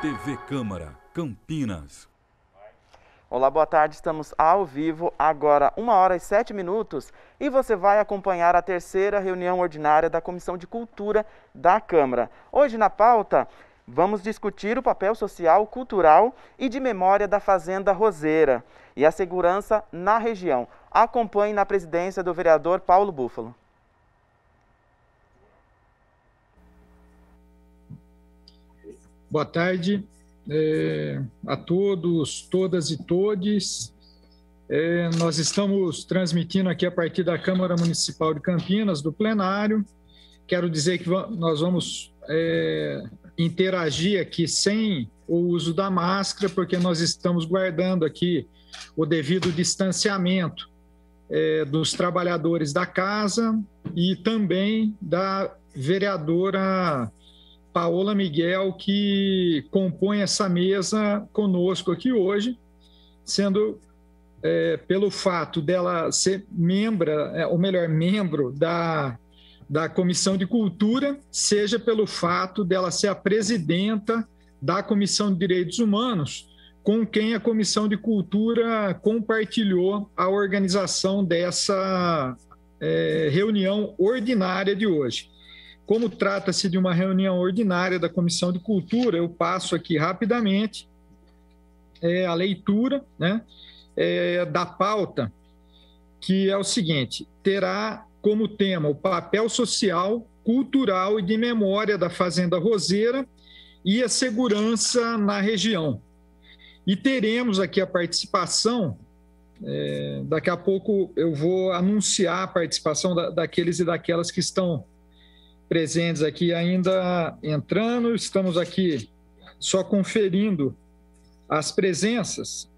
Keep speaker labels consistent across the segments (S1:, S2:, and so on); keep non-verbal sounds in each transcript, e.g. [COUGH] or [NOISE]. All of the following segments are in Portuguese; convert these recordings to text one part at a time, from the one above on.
S1: TV Câmara, Campinas.
S2: Olá, boa tarde. Estamos ao vivo agora, uma hora e sete minutos, e você vai acompanhar a terceira reunião ordinária da Comissão de Cultura da Câmara. Hoje na pauta, vamos discutir o papel social, cultural e de memória da Fazenda Roseira e a segurança na região. Acompanhe na presidência do vereador Paulo Búfalo.
S3: Boa tarde é, a todos, todas e todes. É, nós estamos transmitindo aqui a partir da Câmara Municipal de Campinas, do plenário. Quero dizer que nós vamos é, interagir aqui sem o uso da máscara, porque nós estamos guardando aqui o devido distanciamento é, dos trabalhadores da casa e também da vereadora Paola Miguel, que compõe essa mesa conosco aqui hoje, sendo é, pelo fato dela ser membro, é, ou melhor, membro da, da Comissão de Cultura, seja pelo fato dela ser a presidenta da Comissão de Direitos Humanos, com quem a Comissão de Cultura compartilhou a organização dessa é, reunião ordinária de hoje. Como trata-se de uma reunião ordinária da Comissão de Cultura, eu passo aqui rapidamente é, a leitura né, é, da pauta, que é o seguinte: terá como tema o papel social, cultural e de memória da Fazenda Roseira e a segurança na região. E teremos aqui a participação. É, daqui a pouco eu vou anunciar a participação da, daqueles e daquelas que estão presentes aqui ainda entrando, estamos aqui só conferindo as presenças.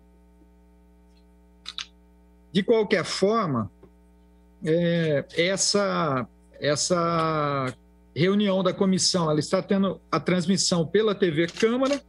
S3: De qualquer forma, é, essa, essa reunião da comissão ela está tendo a transmissão pela TV Câmara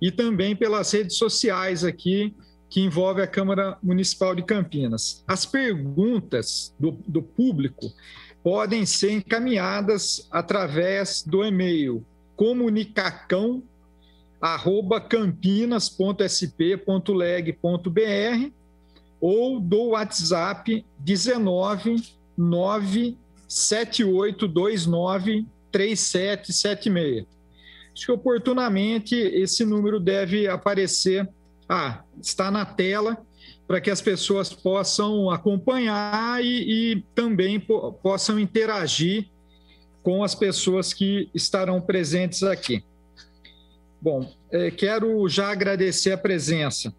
S3: e também pelas redes sociais aqui que envolve a Câmara Municipal de Campinas. As perguntas do, do público podem ser encaminhadas através do e-mail comunicacão@campinas.sp.leg.br ou do WhatsApp 19 97829 3776. Acho que oportunamente esse número deve aparecer. Ah, está na tela para que as pessoas possam acompanhar e, e também po possam interagir com as pessoas que estarão presentes aqui. Bom, é, quero já agradecer a presença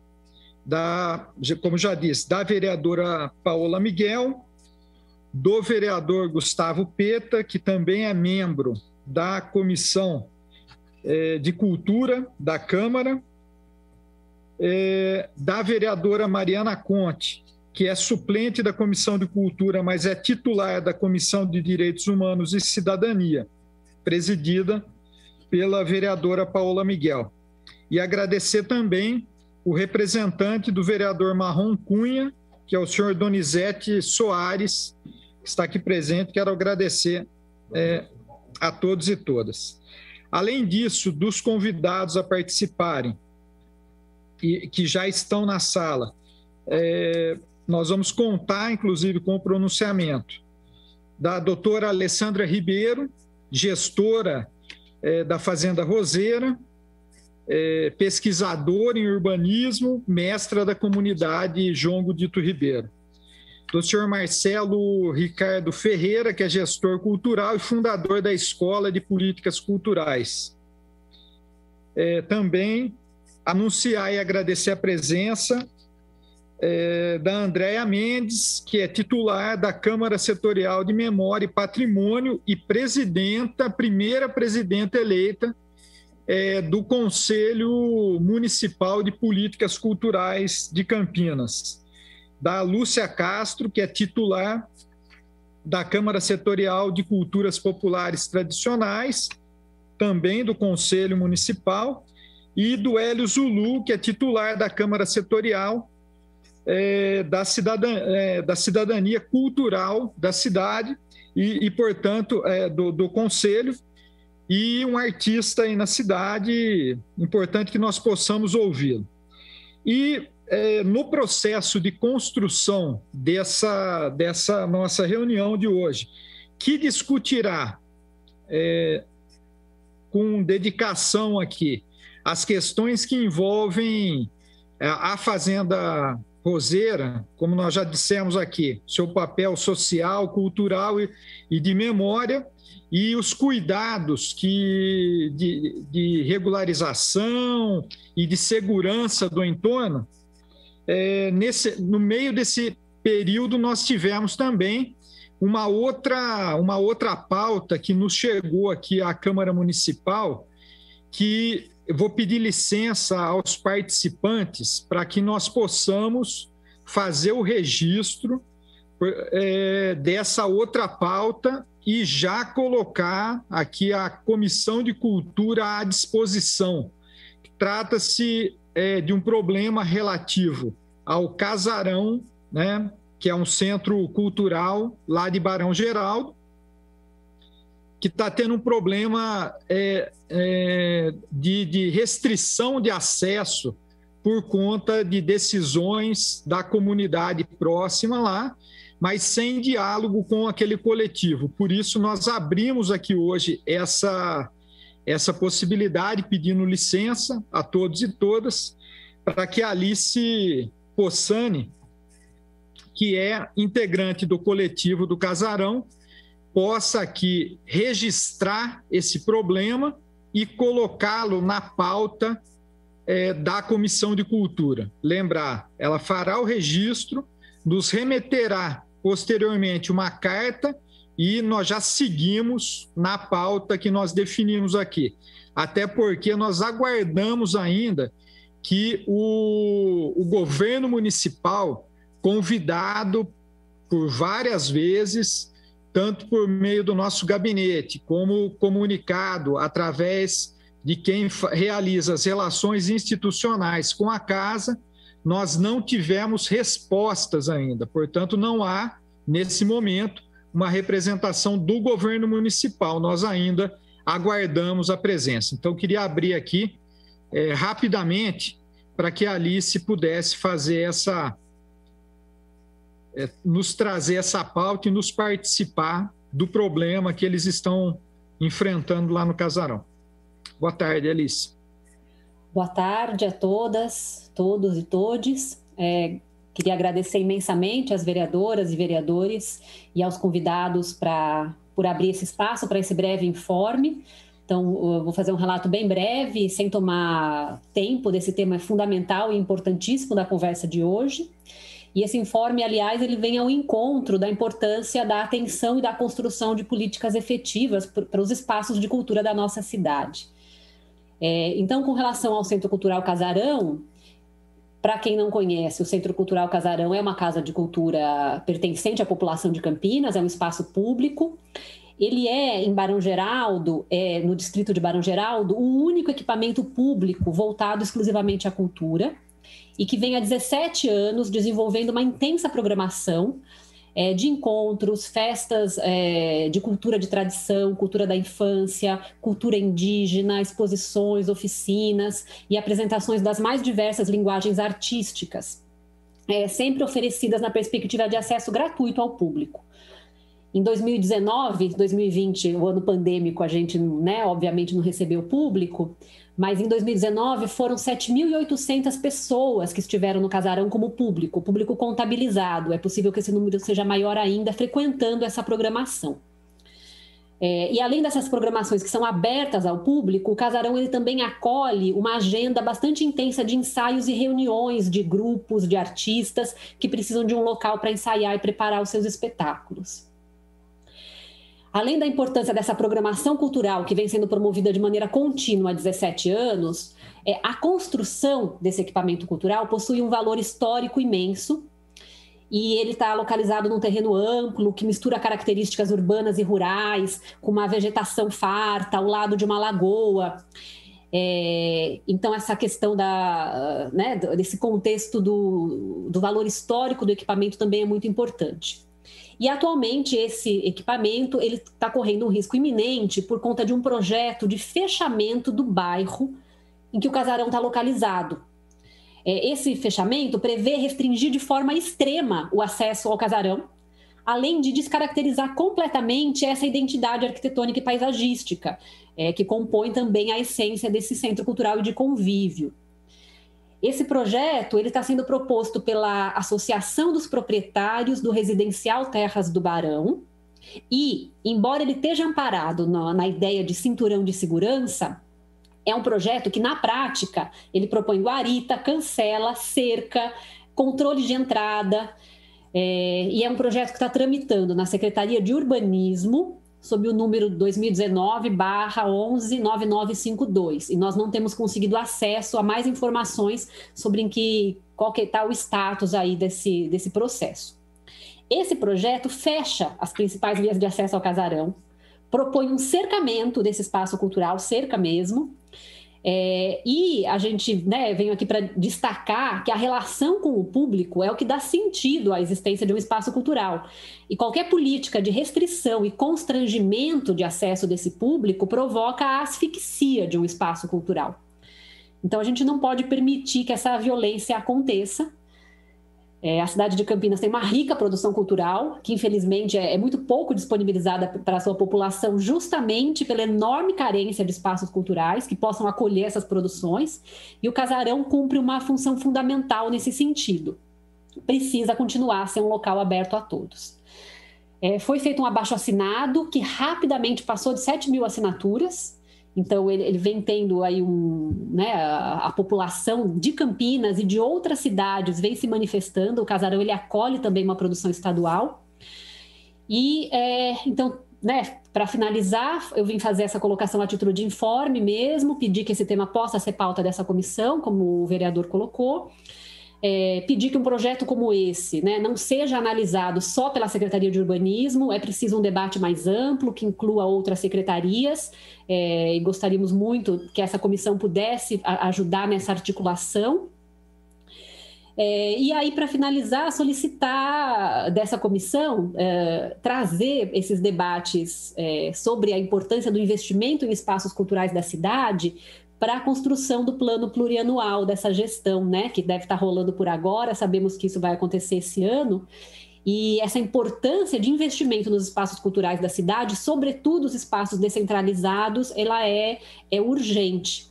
S3: da, como já disse, da vereadora Paola Miguel, do vereador Gustavo Peta, que também é membro da Comissão é, de Cultura da Câmara, é, da vereadora Mariana Conte, que é suplente da Comissão de Cultura, mas é titular da Comissão de Direitos Humanos e Cidadania, presidida pela vereadora Paola Miguel. E agradecer também o representante do vereador Marrom Cunha, que é o senhor Donizete Soares, que está aqui presente. Quero agradecer é, a todos e todas. Além disso, dos convidados a participarem, que, que já estão na sala. É, nós vamos contar, inclusive, com o pronunciamento da doutora Alessandra Ribeiro, gestora é, da Fazenda Roseira, é, em urbanismo, mestra da comunidade João Godito Ribeiro. Do senhor Marcelo Ricardo Ferreira, que é gestor cultural e fundador da Escola de Políticas Culturais. É, também anunciar e agradecer a presença é, da Andréia Mendes, que é titular da Câmara Setorial de Memória e Patrimônio e presidenta, primeira presidenta eleita é, do Conselho Municipal de Políticas Culturais de Campinas. Da Lúcia Castro, que é titular da Câmara Setorial de Culturas Populares Tradicionais, também do Conselho Municipal, e do Hélio Zulu, que é titular da Câmara Setorial é, da, cidadania, é, da, cidadania cultural da cidade e, e portanto, é, do, do conselho, e um artista aí na cidade, importante que nós possamos ouvi-lo. E é, no processo de construção dessa, dessa nossa reunião de hoje, que discutirá é, com dedicação aqui as questões que envolvem é, a Fazenda Roseira, como nós já dissemos aqui, seu papel social, cultural e, e de memória, e os cuidados que, de, de regularização e de segurança do entorno. É, nesse, no meio desse período, nós tivemos também uma outra, uma outra pauta que nos chegou aqui à Câmara Municipal, que vou pedir licença aos participantes para que nós possamos fazer o registro é, dessa outra pauta e já colocar aqui a Comissão de Cultura à disposição. Trata-se é, de um problema relativo ao Casarão, né, que é um centro cultural lá de Barão Geraldo, que está tendo um problema é, é, de, de restrição de acesso por conta de decisões da comunidade próxima lá, mas sem diálogo com aquele coletivo. Por isso, nós abrimos aqui hoje essa, essa possibilidade, pedindo licença a todos e todas, para que Alice Possani, que é integrante do coletivo do Casarão, possa aqui registrar esse problema e colocá-lo na pauta é, da Comissão de Cultura. Lembrar, ela fará o registro, nos remeterá posteriormente uma carta e nós já seguimos na pauta que nós definimos aqui. Até porque nós aguardamos ainda que o, o governo municipal, convidado por várias vezes, tanto por meio do nosso gabinete, como comunicado através de quem realiza as relações institucionais com a casa, nós não tivemos respostas ainda. Portanto, não há, nesse momento, uma representação do governo municipal. Nós ainda aguardamos a presença. Então, queria abrir aqui é, rapidamente para que a Alice pudesse fazer essa é, nos trazer essa pauta e nos participar do problema que eles estão enfrentando lá no casarão. Boa tarde, Alice.
S4: Boa tarde a todas, todos e todes. É, queria agradecer imensamente às vereadoras e vereadores e aos convidados para por abrir esse espaço para esse breve informe. Então, eu vou fazer um relato bem breve, sem tomar tempo desse tema fundamental e importantíssimo da conversa de hoje. E esse informe, aliás, ele vem ao encontro da importância da atenção e da construção de políticas efetivas para os espaços de cultura da nossa cidade. É, então, com relação ao Centro Cultural Casarão, para quem não conhece, o Centro Cultural Casarão é uma casa de cultura pertencente à população de Campinas, é um espaço público. Ele é, em Barão Geraldo, é, no distrito de Barão Geraldo, o único equipamento público voltado exclusivamente à cultura e que vem há 17 anos desenvolvendo uma intensa programação é, de encontros, festas é, de cultura de tradição, cultura da infância, cultura indígena, exposições, oficinas e apresentações das mais diversas linguagens artísticas, é, sempre oferecidas na perspectiva de acesso gratuito ao público. Em 2019, 2020, o ano pandêmico, a gente, né, obviamente, não recebeu público, mas em 2019 foram 7.800 pessoas que estiveram no casarão como público, público contabilizado. É possível que esse número seja maior ainda, frequentando essa programação. É, e além dessas programações que são abertas ao público, o Casarão ele também acolhe uma agenda bastante intensa de ensaios e reuniões de grupos, de artistas que precisam de um local para ensaiar e preparar os seus espetáculos além da importância dessa programação cultural que vem sendo promovida de maneira contínua há 17 anos, é, a construção desse equipamento cultural possui um valor histórico imenso e ele está localizado num terreno amplo que mistura características urbanas e rurais, com uma vegetação farta ao lado de uma lagoa. É, então, essa questão da, né, desse contexto do, do valor histórico do equipamento também é muito importante. E atualmente esse equipamento ele está correndo um risco iminente por conta de um projeto de fechamento do bairro em que o casarão está localizado. É, esse fechamento prevê restringir de forma extrema o acesso ao casarão, além de descaracterizar completamente essa identidade arquitetônica e paisagística, é, que compõe também a essência desse centro cultural e de convívio. Esse projeto ele está sendo proposto pela Associação dos Proprietários do Residencial Terras do Barão. E, embora ele esteja amparado na, na ideia de cinturão de segurança, é um projeto que, na prática, ele propõe guarita, cancela, cerca, controle de entrada, é, e é um projeto que está tramitando na Secretaria de Urbanismo, sob o número 2019-119952. E nós não temos conseguido acesso a mais informações sobre em que, qual que está o status aí desse, desse processo. Esse projeto fecha as principais vias de acesso ao casarão, propõe um cercamento desse espaço cultural, cerca mesmo, é, e a gente né, aqui para destacar que a relação com o público é o que dá sentido à existência de um espaço cultural. E qualquer política de restrição e constrangimento de acesso desse público provoca a asfixia de um espaço cultural. Então a gente não pode permitir que essa violência aconteça é, a cidade de Campinas tem uma rica produção cultural, que infelizmente é, é muito pouco disponibilizada para a sua população, justamente pela enorme carência de espaços culturais que possam acolher essas produções. E o Casarão cumpre uma função fundamental nesse sentido. Precisa continuar a ser um local aberto a todos. É, foi feito um abaixo assinado que rapidamente passou de 7 mil assinaturas então, ele, ele vem tendo aí um. Né, a, a, população de Campinas e de outras cidades vem se manifestando. O Casarão ele acolhe também uma produção estadual. E, é, então, né, para finalizar, eu vim fazer essa colocação a título de informe mesmo, pedir que esse tema possa ser pauta dessa comissão, como o vereador colocou é, pedir que um projeto como esse né, não seja analisado só pela Secretaria de Urbanismo, é preciso um debate mais amplo, que inclua outras secretarias, é, e gostaríamos muito que essa comissão pudesse ajudar nessa articulação. É, e aí, para finalizar, solicitar dessa comissão é, trazer esses debates é, sobre a importância do investimento em espaços culturais da cidade para a construção do plano plurianual dessa gestão, né, que deve estar tá rolando por agora, sabemos que isso vai acontecer esse ano. E essa importância de investimento nos espaços culturais da cidade, sobretudo os espaços descentralizados, ela é, é urgente.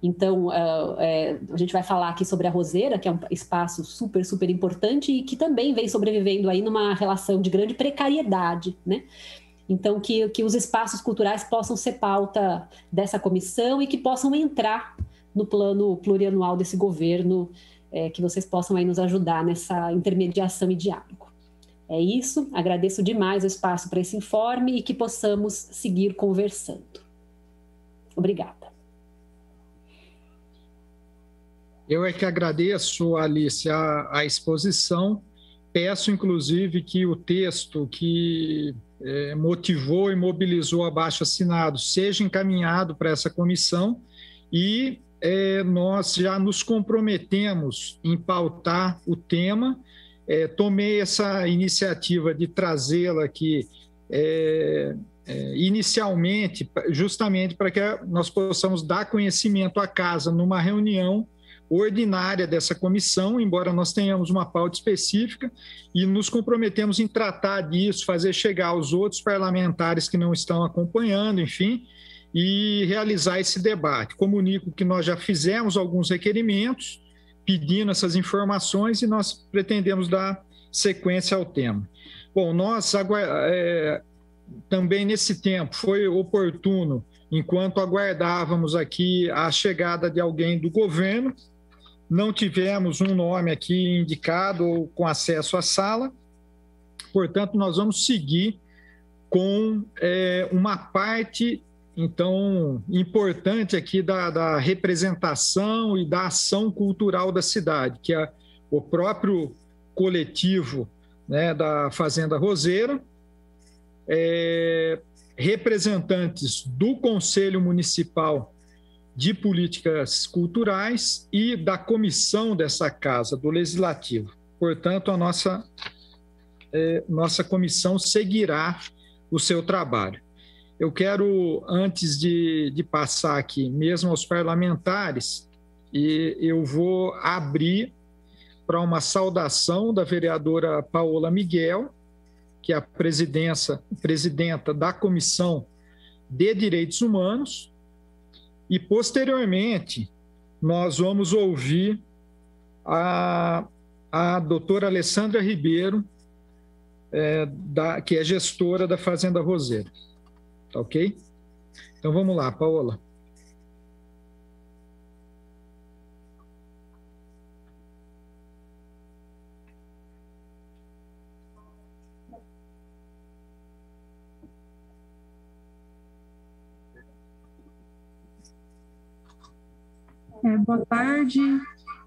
S4: Então, uh, é, a gente vai falar aqui sobre a Roseira, que é um espaço super, super importante e que também vem sobrevivendo aí numa relação de grande precariedade, né? Então, que, que os espaços culturais possam ser pauta dessa comissão e que possam entrar no plano plurianual desse governo, é, que vocês possam aí nos ajudar nessa intermediação e diálogo. É isso, agradeço demais o espaço para esse informe e que possamos seguir conversando. Obrigada.
S3: Eu é que agradeço, Alice, a, a exposição. Peço, inclusive, que o texto que é, motivou e mobilizou abaixo assinado seja encaminhado para essa comissão e é, nós já nos comprometemos em pautar o tema. É, tomei essa iniciativa de trazê-la aqui é, é, inicialmente, justamente para que nós possamos dar conhecimento à casa numa reunião ordinária dessa comissão, embora nós tenhamos uma pauta específica, e nos comprometemos em tratar disso, fazer chegar aos outros parlamentares que não estão acompanhando, enfim, e realizar esse debate. Comunico que nós já fizemos alguns requerimentos pedindo essas informações e nós pretendemos dar sequência ao tema. Bom, nós é, também nesse tempo foi oportuno, enquanto aguardávamos aqui a chegada de alguém do governo, não tivemos um nome aqui indicado ou com acesso à sala, portanto, nós vamos seguir com é, uma parte, então, importante aqui da, da, representação e da ação cultural da cidade, que é o próprio coletivo né, da Fazenda Roseira, é, representantes do Conselho Municipal de Políticas Culturais e da comissão dessa casa, do Legislativo. Portanto, a nossa, é, nossa comissão seguirá o seu trabalho. Eu quero, antes de, de passar aqui, mesmo aos parlamentares, e eu vou abrir para uma saudação da vereadora Paola Miguel, que é a presidenta da Comissão de Direitos Humanos, e posteriormente nós vamos ouvir a, a doutora Alessandra Ribeiro, é, da, que é gestora da Fazenda Roseira. Tá ok? Então vamos lá, Paola.
S5: É, boa tarde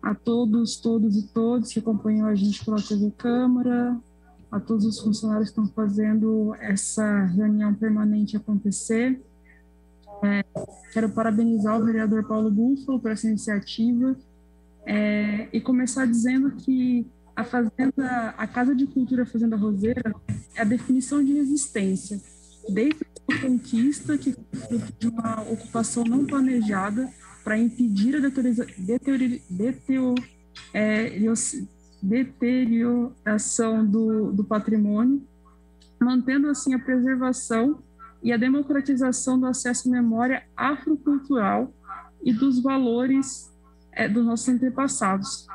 S5: a todos, todos e todos que acompanham a gente pela TV Câmara, a todos os funcionários que estão fazendo essa reunião permanente acontecer. É, quero parabenizar o vereador Paulo Búfalo por essa iniciativa é, e começar dizendo que a Fazenda, a Casa de Cultura Fazenda Roseira é a definição de resistência, desde a conquista, que de uma ocupação não planejada, para impedir a é, deterioração do, do patrimônio, mantendo assim a preservação e a democratização do acesso à memória afrocultural e dos valores é, dos nossos antepassados,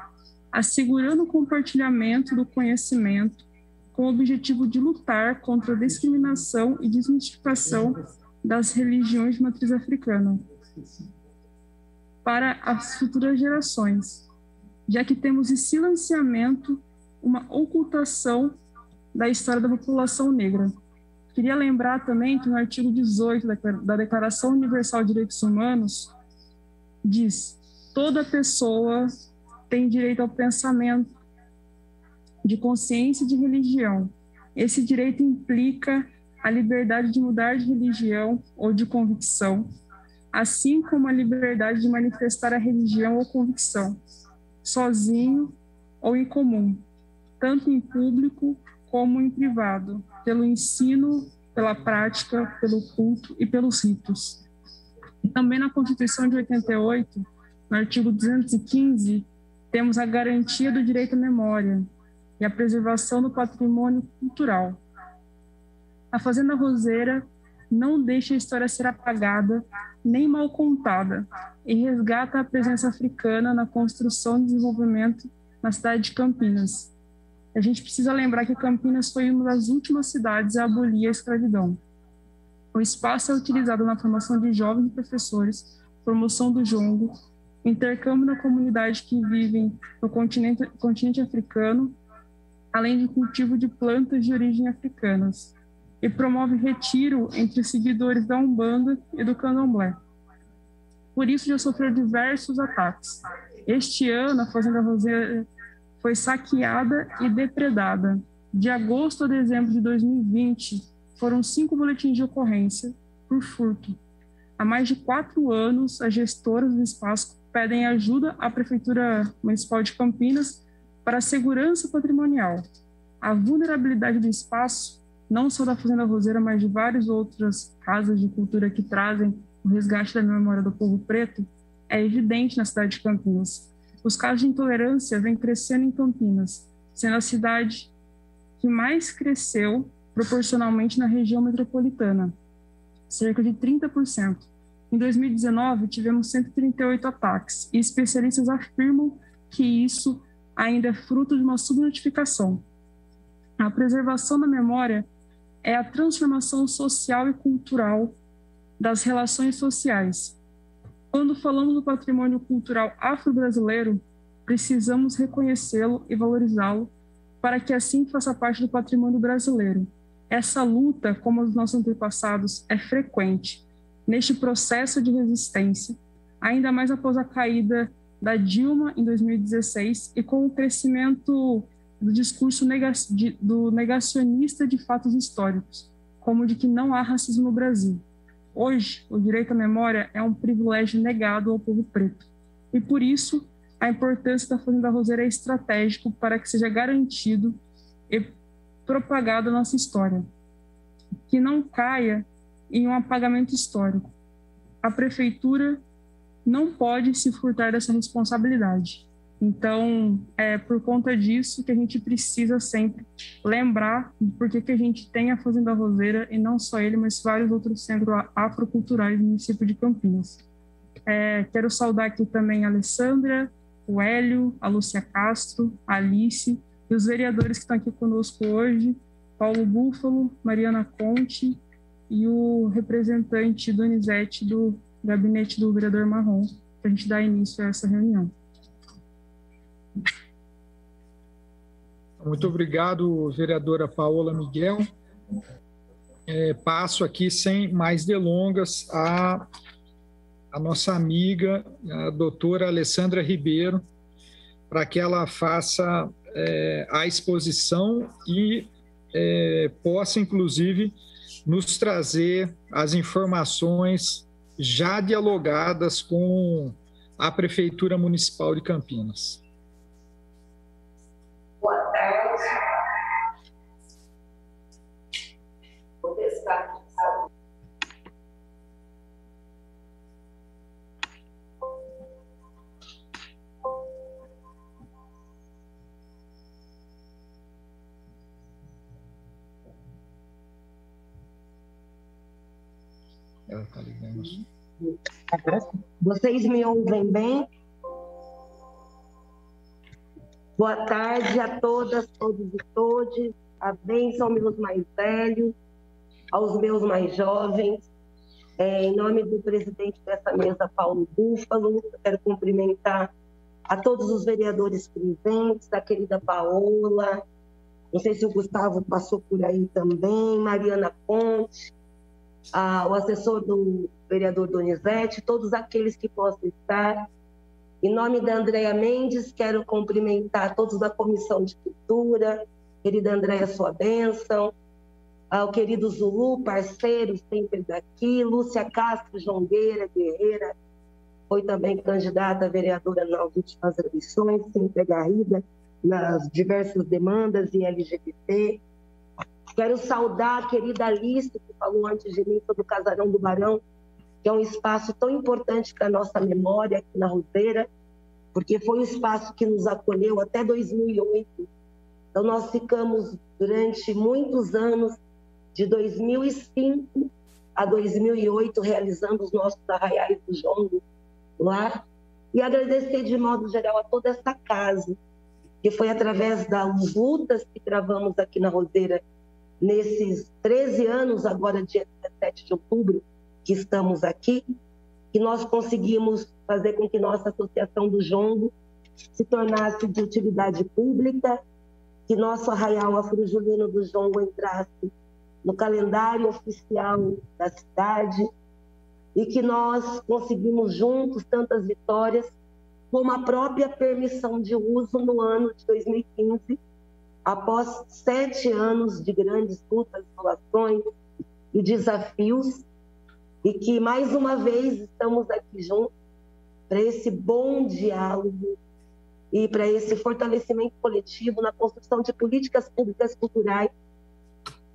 S5: assegurando o compartilhamento do conhecimento com o objetivo de lutar contra a discriminação e desmistificação das religiões de matriz africana para as futuras gerações, já que temos em silenciamento uma ocultação da história da população negra. Queria lembrar também que no artigo 18 da Declaração Universal de Direitos Humanos diz: toda pessoa tem direito ao pensamento, de consciência e de religião. Esse direito implica a liberdade de mudar de religião ou de convicção, assim como a liberdade de manifestar a religião ou convicção, sozinho ou em comum, tanto em público como em privado, pelo ensino, pela prática, pelo culto e pelos ritos. E também na Constituição de 88, no artigo 215, temos a garantia do direito à memória e a preservação do patrimônio cultural. A Fazenda Roseira não deixa a história ser apagada nem mal contada e resgata a presença africana na construção e desenvolvimento na cidade de Campinas. A gente precisa lembrar que Campinas foi uma das últimas cidades a abolir a escravidão. O espaço é utilizado na formação de jovens professores, promoção do jongo, intercâmbio na comunidade que vivem no continente, continente africano, além de cultivo de plantas de origem africanas e promove retiro entre seguidores da Umbanda e do Candomblé. Por isso já sofreu diversos ataques. Este ano, a Fazenda Roseira foi saqueada e depredada. De agosto a dezembro de 2020, foram cinco boletins de ocorrência por furto. Há mais de quatro anos, as gestoras do espaço pedem ajuda à Prefeitura Municipal de Campinas para a segurança patrimonial. A vulnerabilidade do espaço não só da Fazenda Roseira, mas de várias outras casas de cultura que trazem o resgate da memória do povo preto, é evidente na cidade de Campinas. Os casos de intolerância vêm crescendo em Campinas, sendo a cidade que mais cresceu proporcionalmente na região metropolitana, cerca de 30%. Em 2019, tivemos 138 ataques, e especialistas afirmam que isso ainda é fruto de uma subnotificação. A preservação da memória é a transformação social e cultural das relações sociais. Quando falamos do patrimônio cultural afro-brasileiro, precisamos reconhecê-lo e valorizá-lo para que assim faça parte do patrimônio brasileiro. Essa luta, como os nossos antepassados, é frequente neste processo de resistência, ainda mais após a caída da Dilma em 2016 e com o crescimento do discurso do negacionista de fatos históricos, como de que não há racismo no Brasil. Hoje, o direito à memória é um privilégio negado ao povo preto. E por isso, a importância da Fazenda Roseira é estratégico para que seja garantido e propagado a nossa história, que não caia em um apagamento histórico. A prefeitura não pode se furtar dessa responsabilidade. Então, é por conta disso que a gente precisa sempre lembrar por que, a gente tem a Fazenda Roseira e não só ele, mas vários outros centros afroculturais no município de Campinas. É, quero saudar aqui também a Alessandra, o Hélio, a Lúcia Castro, a Alice e os vereadores que estão aqui conosco hoje, Paulo Búfalo, Mariana Conte e o representante Donizete do gabinete do vereador Marrom, para a gente dar início a essa reunião.
S3: Muito obrigado, vereadora Paola Miguel. É, passo aqui, sem mais delongas, a, a nossa amiga, a doutora Alessandra Ribeiro, para que ela faça é, a exposição e é, possa, inclusive, nos trazer as informações já dialogadas com a Prefeitura Municipal de Campinas. Ligando.
S6: Vocês me ouvem bem? Boa tarde a todas, todos e todes. A bênção meus mais velhos, aos meus mais jovens. É, em nome do presidente dessa mesa, Paulo Búfalo, quero cumprimentar a todos os vereadores presentes, a querida Paola, não sei se o Gustavo passou por aí também, Mariana Ponte, a, o assessor do vereador Donizete, todos aqueles que possam estar. Em nome da Andréia Mendes, quero cumprimentar todos da Comissão de Cultura, querida Andréia, sua bênção, ao querido Zulu, parceiro sempre daqui, Lúcia Castro Jongueira Guerreira, foi também candidata a vereadora nas últimas eleições, sempre agarrida nas diversas demandas e LGBT, Quero saudar a querida Alice, que falou antes de mim sobre o Casarão do Barão, que é um espaço tão importante para a nossa memória aqui na Roseira, porque foi um espaço que nos acolheu até 2008. Então, nós ficamos durante muitos anos, de 2005 a 2008, realizando os nossos arraiais do Jongo lá. E agradecer de modo geral a toda essa casa, que foi através das lutas que travamos aqui na Roseira nesses 13 anos, agora dia 17 de outubro, que estamos aqui, que nós conseguimos fazer com que nossa Associação do Jongo se tornasse de utilidade pública, que nosso Arraial Afro-Julino do Jongo entrasse no calendário oficial da cidade e que nós conseguimos juntos tantas vitórias, como a própria permissão de uso no ano de 2015, após sete anos de grandes lutas, relações e desafios, e que mais uma vez estamos aqui juntos para esse bom diálogo e para esse fortalecimento coletivo na construção de políticas públicas culturais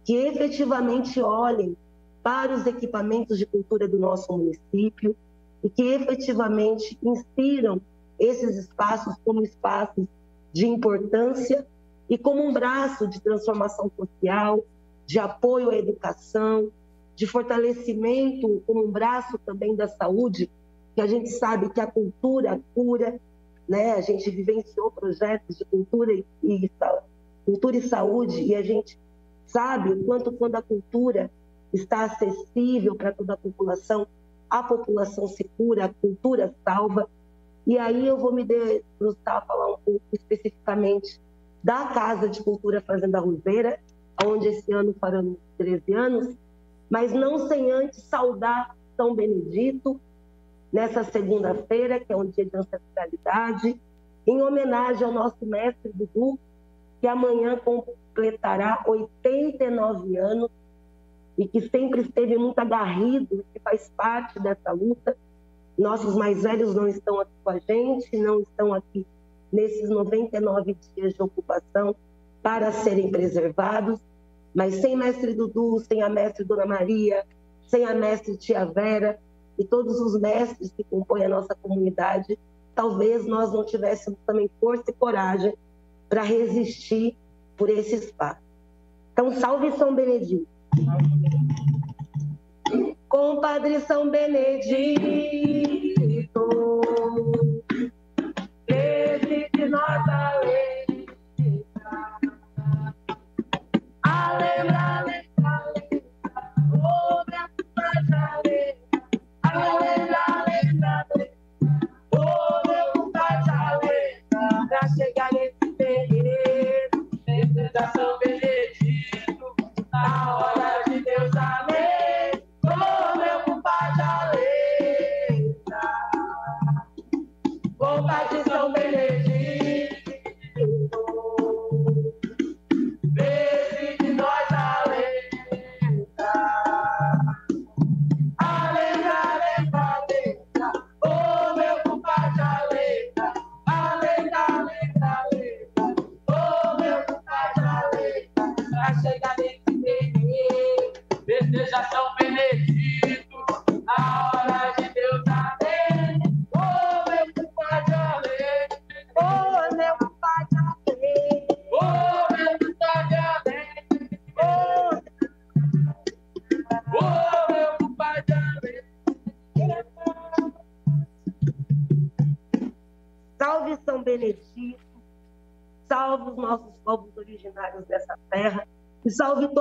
S6: que efetivamente olhem para os equipamentos de cultura do nosso município e que efetivamente inspiram esses espaços como espaços de importância e como um braço de transformação social, de apoio à educação, de fortalecimento, como um braço também da saúde, que a gente sabe que a cultura cura, né? A gente vivenciou projetos de cultura e, e cultura e saúde e a gente sabe o quanto quando a cultura está acessível para toda a população, a população se cura, a cultura salva. E aí eu vou me debruçar a falar um pouco especificamente da Casa de Cultura Fazenda Roseira, onde esse ano faremos 13 anos, mas não sem antes saudar São Benedito, nessa segunda-feira, que é um dia de ancestralidade, em homenagem ao nosso mestre Dudu, que amanhã completará 89 anos, e que sempre esteve muito agarrido, que faz parte dessa luta. Nossos mais velhos não estão aqui com a gente, não estão aqui nesses 99 dias de ocupação para serem preservados, mas sem mestre Dudu, sem a mestre Dona Maria, sem a mestre Tia Vera e todos os mestres que compõem a nossa comunidade, talvez nós não tivéssemos também força e coragem para resistir por esse espaço. Então, salve São Benedito. Compadre São Benedito, esse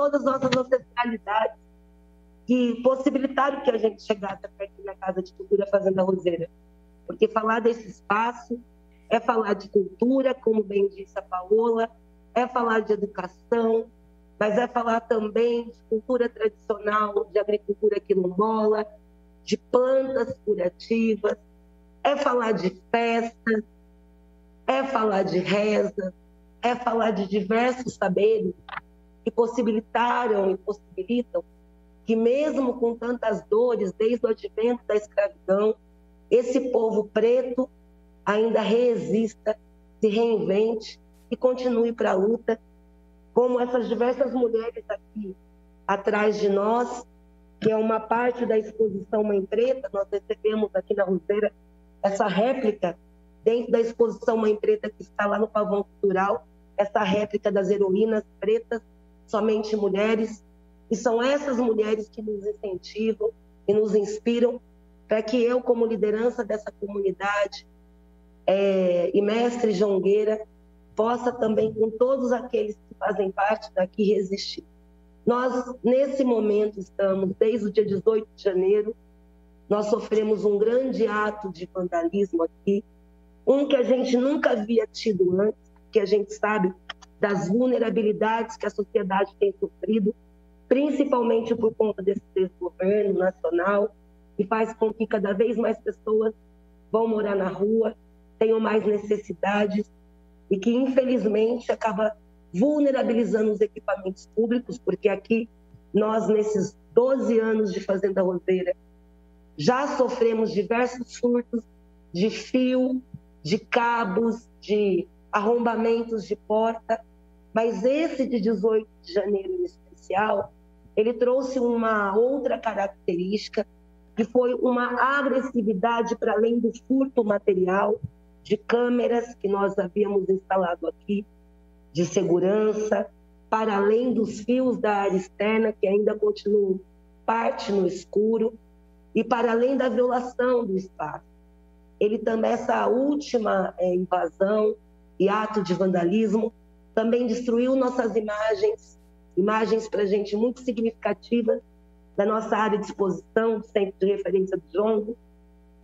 S6: todas as nossas ancestralidades que possibilitaram que a gente chegasse aqui na Casa de Cultura Fazenda Roseira. Porque falar desse espaço é falar de cultura, como bem disse a Paola, é falar de educação, mas é falar também de cultura tradicional, de agricultura quilombola, de plantas curativas, é falar de festas, é falar de reza, é falar de diversos saberes que possibilitaram e possibilitam que, mesmo com tantas dores, desde o advento da escravidão, esse povo preto ainda resista, se reinvente e continue para a luta, como essas diversas mulheres aqui atrás de nós, que é uma parte da exposição Mãe Preta, nós recebemos aqui na Roseira essa réplica dentro da exposição Mãe Preta que está lá no Pavão Cultural, essa réplica das heroínas pretas, somente mulheres, e são essas mulheres que nos incentivam e nos inspiram para que eu, como liderança dessa comunidade é, e mestre jongueira, possa também, com todos aqueles que fazem parte daqui, resistir. Nós, nesse momento, estamos, desde o dia 18 de janeiro, nós sofremos um grande ato de vandalismo aqui, um que a gente nunca havia tido antes, que a gente sabe das vulnerabilidades que a sociedade tem sofrido, principalmente por conta desse desgoverno nacional, que faz com que cada vez mais pessoas vão morar na rua, tenham mais necessidades e que, infelizmente, acaba vulnerabilizando os equipamentos públicos, porque aqui nós, nesses 12 anos de Fazenda Roseira, já sofremos diversos furtos de fio, de cabos, de arrombamentos de porta, mas esse de 18 de janeiro em especial, ele trouxe uma outra característica, que foi uma agressividade para além do furto material de câmeras que nós havíamos instalado aqui, de segurança, para além dos fios da área externa, que ainda continuam parte no escuro, e para além da violação do espaço. Ele também, essa última é, invasão e ato de vandalismo, também destruiu nossas imagens, imagens para gente muito significativas da nossa área de exposição, Centro de Referência do Jongo,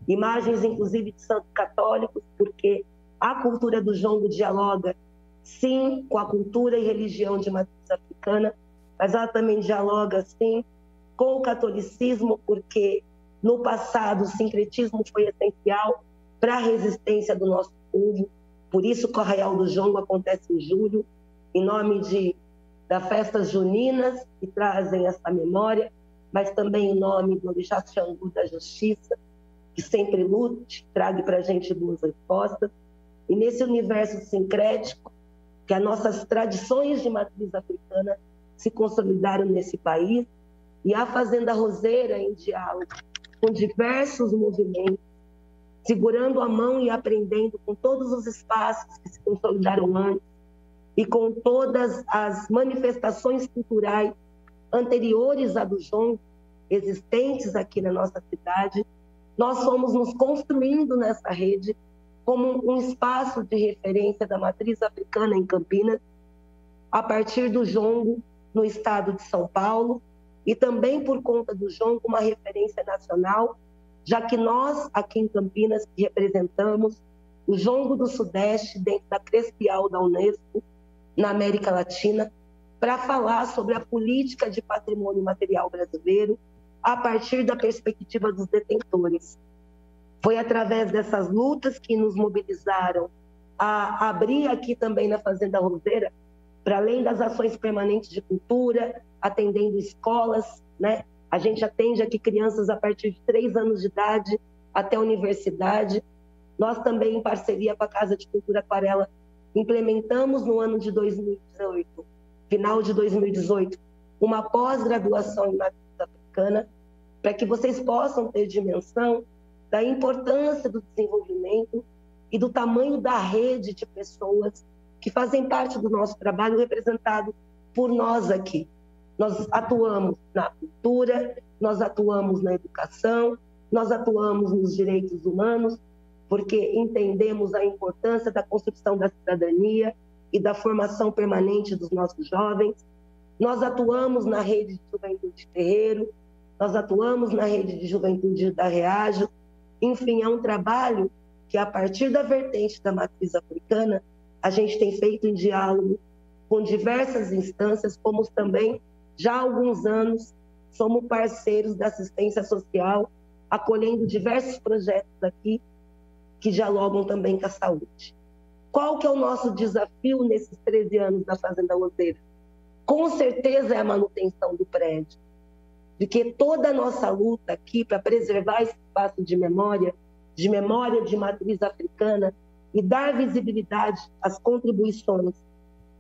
S6: imagens inclusive de santos católicos, porque a cultura do jongo dialoga, sim, com a cultura e religião de matriz africana, mas ela também dialoga, sim, com o catolicismo, porque no passado o sincretismo foi essencial para a resistência do nosso povo, por isso que o Arraial do Jongo acontece em julho, em nome de das festas juninas, que trazem essa memória, mas também em nome do Orixá Xangu da Justiça, que sempre lute, traga para a gente boas respostas. E nesse universo sincrético, que as nossas tradições de matriz africana se consolidaram nesse país, e a Fazenda Roseira em diálogo com diversos movimentos, segurando a mão e aprendendo com todos os espaços que se consolidaram antes e com todas as manifestações culturais anteriores à do João, existentes aqui na nossa cidade, nós fomos nos construindo nessa rede como um espaço de referência da matriz africana em Campinas, a partir do jongo no estado de São Paulo e também por conta do jongo uma referência nacional, já que nós aqui em Campinas representamos o jongo do Sudeste dentro da Crespial da Unesco na América Latina para falar sobre a política de patrimônio material brasileiro a partir da perspectiva dos detentores. Foi através dessas lutas que nos mobilizaram a abrir aqui também na Fazenda Roseira, para além das ações permanentes de cultura, atendendo escolas, né? A gente atende aqui crianças a partir de três anos de idade até a universidade. Nós também, em parceria com a Casa de Cultura Aquarela, implementamos no ano de 2018, final de 2018, uma pós-graduação em matriz africana, para que vocês possam ter dimensão da importância do desenvolvimento e do tamanho da rede de pessoas que fazem parte do nosso trabalho representado por nós aqui. Nós atuamos na cultura, nós atuamos na educação, nós atuamos nos direitos humanos, porque entendemos a importância da construção da cidadania e da formação permanente dos nossos jovens. Nós atuamos na rede de juventude Terreiro, nós atuamos na rede de juventude da Reajo, enfim, é um trabalho que, a partir da vertente da matriz africana, a gente tem feito em diálogo com diversas instâncias, como também, já há alguns anos, somos parceiros da assistência social, acolhendo diversos projetos aqui que dialogam também com a saúde. Qual que é o nosso desafio nesses 13 anos da Fazenda Roseira? Com certeza é a manutenção do prédio de que toda a nossa luta aqui para preservar esse espaço de memória, de memória de matriz africana e dar visibilidade às contribuições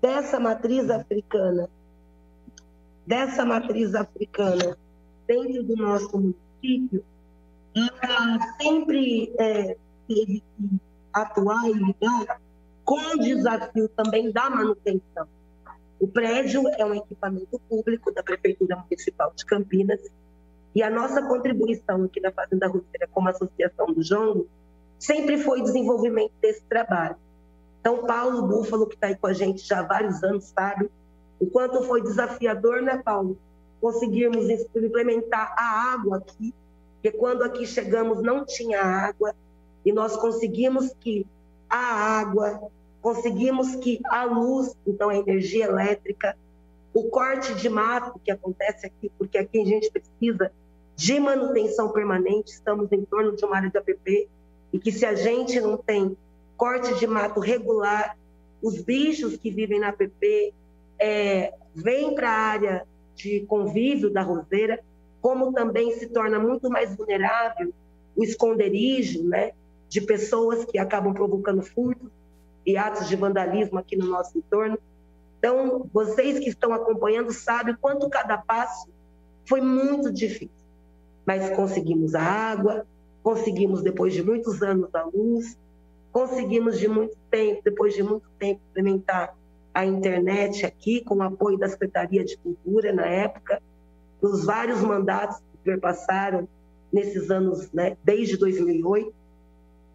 S6: dessa matriz africana, dessa matriz africana dentro do nosso município, ela sempre é, teve que atuar e lidar com o desafio também da manutenção. O prédio é um equipamento público da Prefeitura Municipal de Campinas e a nossa contribuição aqui na Fazenda Roceira como Associação do Jongo sempre foi desenvolvimento desse trabalho. Então, Paulo Búfalo, que está aí com a gente já há vários anos, sabe o quanto foi desafiador, né, Paulo? Conseguirmos implementar a água aqui, porque quando aqui chegamos não tinha água, e nós conseguimos que a água, conseguimos que a luz, então a energia elétrica, o corte de mato que acontece aqui, porque aqui a gente precisa de manutenção permanente, estamos em torno de uma área de APP, e que se a gente não tem corte de mato regular, os bichos que vivem na APP é, vêm para a área de convívio da roseira, como também se torna muito mais vulnerável o esconderijo, né, de pessoas que acabam provocando furtos e atos de vandalismo aqui no nosso entorno. Então, vocês que estão acompanhando sabem quanto cada passo foi muito difícil. Mas conseguimos a água, conseguimos depois de muitos anos a luz, conseguimos de muito tempo, depois de muito tempo, implementar a internet aqui, com o apoio da Secretaria de Cultura na época, nos vários mandatos que perpassaram nesses anos, né, desde 2008,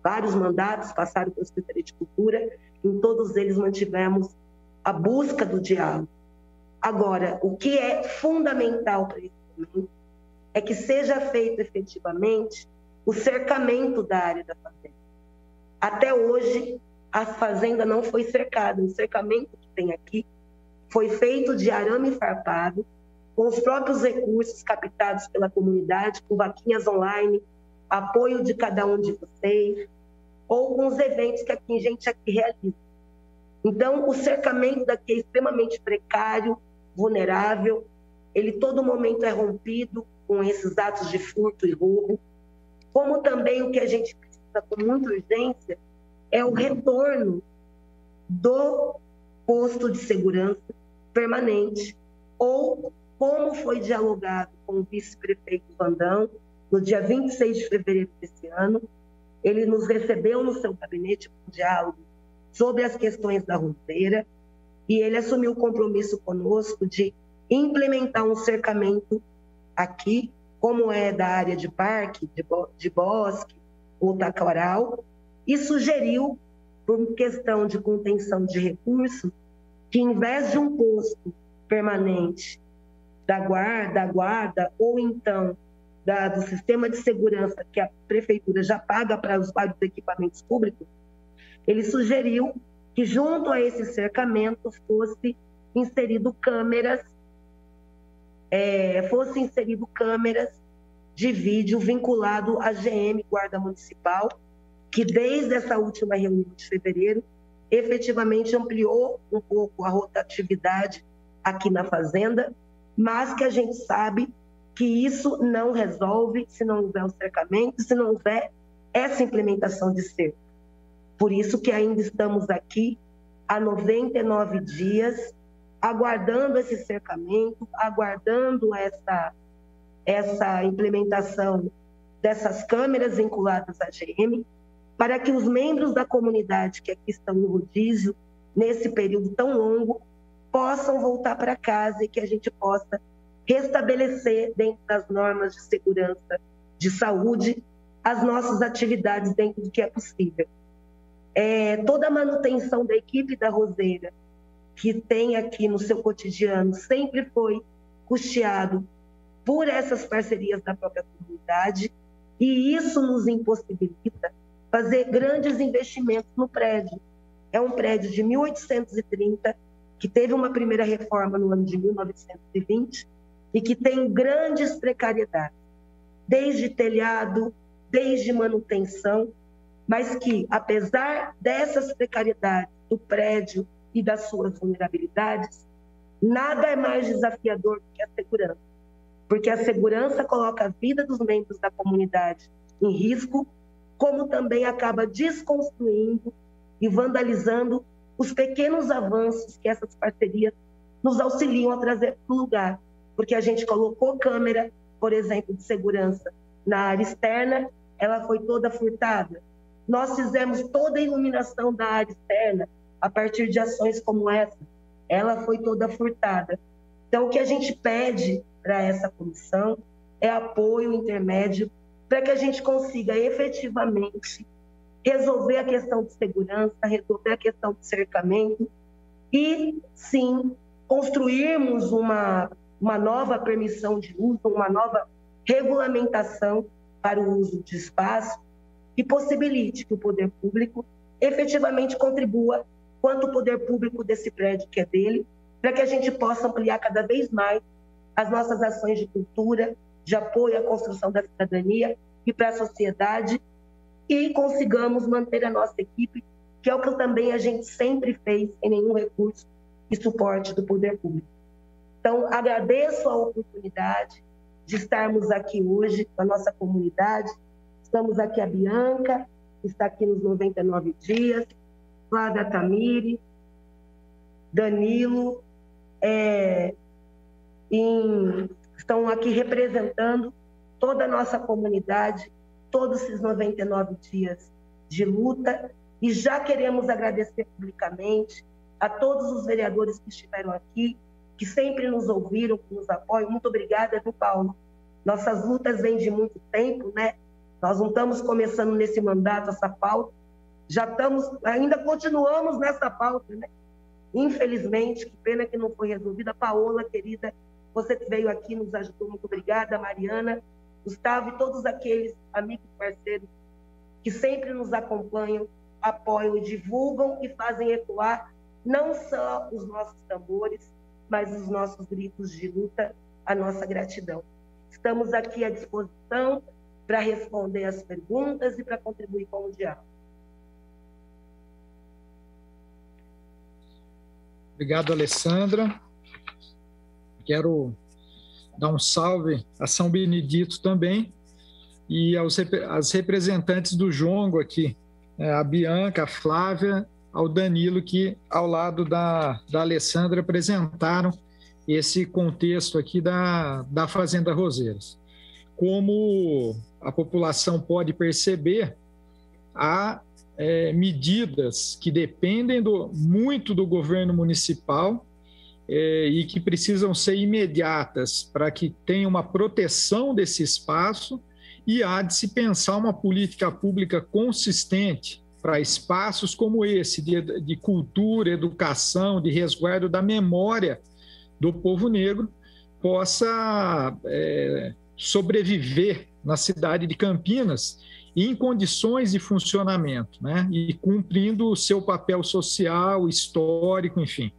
S6: vários mandatos passaram pela Secretaria de Cultura, em todos eles mantivemos a busca do diálogo. Agora, o que é fundamental para esse momento é que seja feito efetivamente o cercamento da área da fazenda. Até hoje, a fazenda não foi cercada. O cercamento tem aqui foi feito de arame farpado, com os próprios recursos captados pela comunidade, com vaquinhas online, apoio de cada um de vocês, ou com os eventos que a gente aqui realiza. Então, o cercamento daqui é extremamente precário, vulnerável, ele todo momento é rompido com esses atos de furto e roubo, como também o que a gente precisa com muita urgência é o retorno do posto de segurança permanente ou como foi dialogado com o vice-prefeito Vandão no dia 26 de fevereiro desse ano, ele nos recebeu no seu gabinete com diálogo sobre as questões da roteira e ele assumiu o compromisso conosco de implementar um cercamento aqui, como é da área de parque, de, bo de bosque ou taquaral, e sugeriu, por questão de contenção de recursos, que em vez de um posto permanente da guarda, da guarda ou então da, do sistema de segurança que a prefeitura já paga para os vários equipamentos públicos, ele sugeriu que junto a esse cercamento fosse inserido câmeras, é, fosse inserido câmeras de vídeo vinculado à GM Guarda Municipal, que desde essa última reunião de fevereiro efetivamente ampliou um pouco a rotatividade aqui na fazenda, mas que a gente sabe que isso não resolve se não houver o cercamento, se não houver essa implementação de cerco. Por isso que ainda estamos aqui há 99 dias, aguardando esse cercamento, aguardando essa, essa implementação dessas câmeras vinculadas à GM, para que os membros da comunidade que aqui estão no rodízio, nesse período tão longo, possam voltar para casa e que a gente possa restabelecer, dentro das normas de segurança, de saúde, as nossas atividades dentro do que é possível. É, toda a manutenção da equipe da Roseira, que tem aqui no seu cotidiano, sempre foi custeado por essas parcerias da própria comunidade, e isso nos impossibilita fazer grandes investimentos no prédio. É um prédio de 1830, que teve uma primeira reforma no ano de 1920, e que tem grandes precariedades, desde telhado, desde manutenção, mas que, apesar dessas precariedades do prédio e das suas vulnerabilidades, nada é mais desafiador do que a segurança, porque a segurança coloca a vida dos membros da comunidade em risco, como também acaba desconstruindo e vandalizando os pequenos avanços que essas parcerias nos auxiliam a trazer para o lugar porque a gente colocou câmera, por exemplo, de segurança na área externa, ela foi toda furtada. Nós fizemos toda a iluminação da área externa a partir de ações como essa, ela foi toda furtada. Então, o que a gente pede para essa comissão é apoio intermédio para que a gente consiga efetivamente resolver a questão de segurança, resolver a questão de cercamento e, sim, construirmos uma uma nova permissão de uso, uma nova regulamentação para o uso de espaço que possibilite que o poder público efetivamente contribua quanto o poder público desse prédio que é dele, para que a gente possa ampliar cada vez mais as nossas ações de cultura, de apoio à construção da cidadania e para a sociedade e consigamos manter a nossa equipe, que é o que também a gente sempre fez em nenhum recurso e suporte do poder público. Então, agradeço a oportunidade de estarmos aqui hoje com a nossa comunidade. Estamos aqui a Bianca, que está aqui nos 99 dias, Flávia Tamiri, Danilo, é, em, estão aqui representando toda a nossa comunidade, todos esses 99 dias de luta, e já queremos agradecer publicamente a todos os vereadores que estiveram aqui, que sempre nos ouviram, que nos apoiam. Muito obrigada, viu, Paulo? Nossas lutas vêm de muito tempo, né? Nós não estamos começando nesse mandato essa pauta, já estamos, ainda continuamos nessa pauta, né? Infelizmente, que pena que não foi resolvida. Paola, querida, você veio aqui, nos ajudou, muito obrigada. Mariana, Gustavo e todos aqueles amigos parceiros que sempre nos acompanham, apoiam, divulgam e fazem ecoar não só os nossos tambores, mas os nossos gritos de luta, a nossa gratidão. Estamos aqui à disposição para responder as perguntas e para contribuir com o diálogo.
S3: Obrigado, Alessandra. Quero dar um salve a São Benedito também e aos as representantes do Jongo aqui, né, a Bianca, a Flávia, ao Danilo, que ao lado da, da Alessandra apresentaram esse contexto aqui da, da Fazenda Roseiras. Como a população pode perceber, há é, medidas que dependem do, muito do governo municipal é, e que precisam ser imediatas para que tenha uma proteção desse espaço e há de se pensar uma política pública consistente para espaços como esse, de, de cultura, educação, de resguardo da memória do povo negro, possa é, sobreviver na cidade de Campinas em condições de funcionamento, né? E cumprindo o seu papel social, histórico, enfim.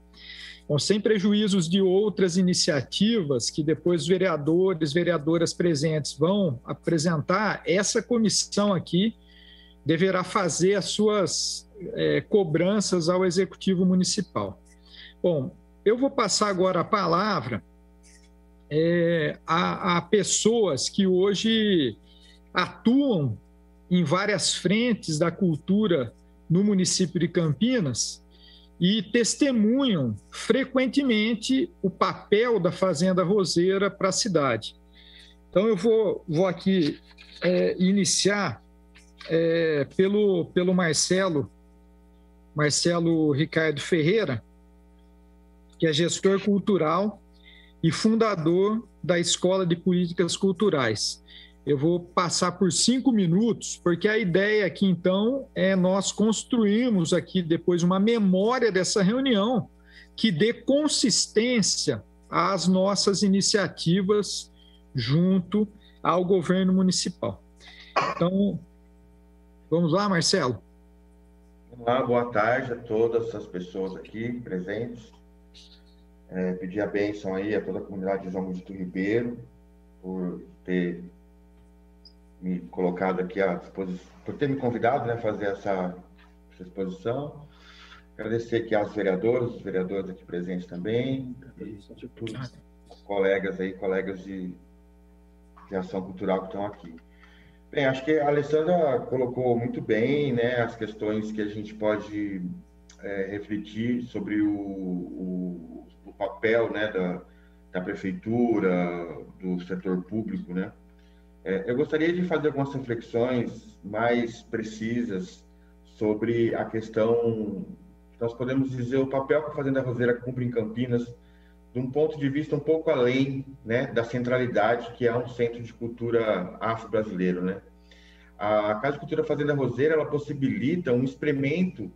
S3: Bom, sem prejuízos de outras iniciativas que depois os vereadores, vereadoras presentes vão apresentar, essa comissão aqui deverá fazer as suas é, cobranças ao Executivo Municipal. Bom, eu vou passar agora a palavra é, a, a pessoas que hoje atuam em várias frentes da cultura no município de Campinas e testemunham frequentemente o papel da Fazenda Roseira para a cidade. Então, eu vou, vou aqui é, iniciar é, pelo, pelo Marcelo, Marcelo Ricardo Ferreira, que é gestor cultural e fundador da Escola de Políticas Culturais. Eu vou passar por cinco minutos, porque a ideia aqui, então, é nós construirmos aqui depois uma memória dessa reunião que dê consistência às nossas iniciativas junto ao governo municipal. Então, vamos lá, Marcelo?
S7: Olá, boa tarde a todas as pessoas aqui presentes. É, pedir a bênção aí a toda a comunidade de João Mudito Ribeiro por ter me colocado aqui à disposição, por ter me convidado né, a fazer essa, essa exposição. Agradecer aqui aos vereadores, os vereadores aqui presentes também, e os colegas aí, colegas de, de ação cultural que estão aqui. Bem, acho que a Alessandra colocou muito bem né, as questões que a gente pode é, refletir sobre o, o, o papel né, da, da prefeitura, do setor público, né? É, eu gostaria de fazer algumas reflexões mais precisas sobre a questão, nós podemos dizer, o papel que a Fazenda Roseira cumpre em Campinas, de um ponto de vista um pouco além né, da centralidade que é um centro de cultura afro-brasileiro. Né? A Casa de Cultura Fazenda Roseira ela possibilita um experimento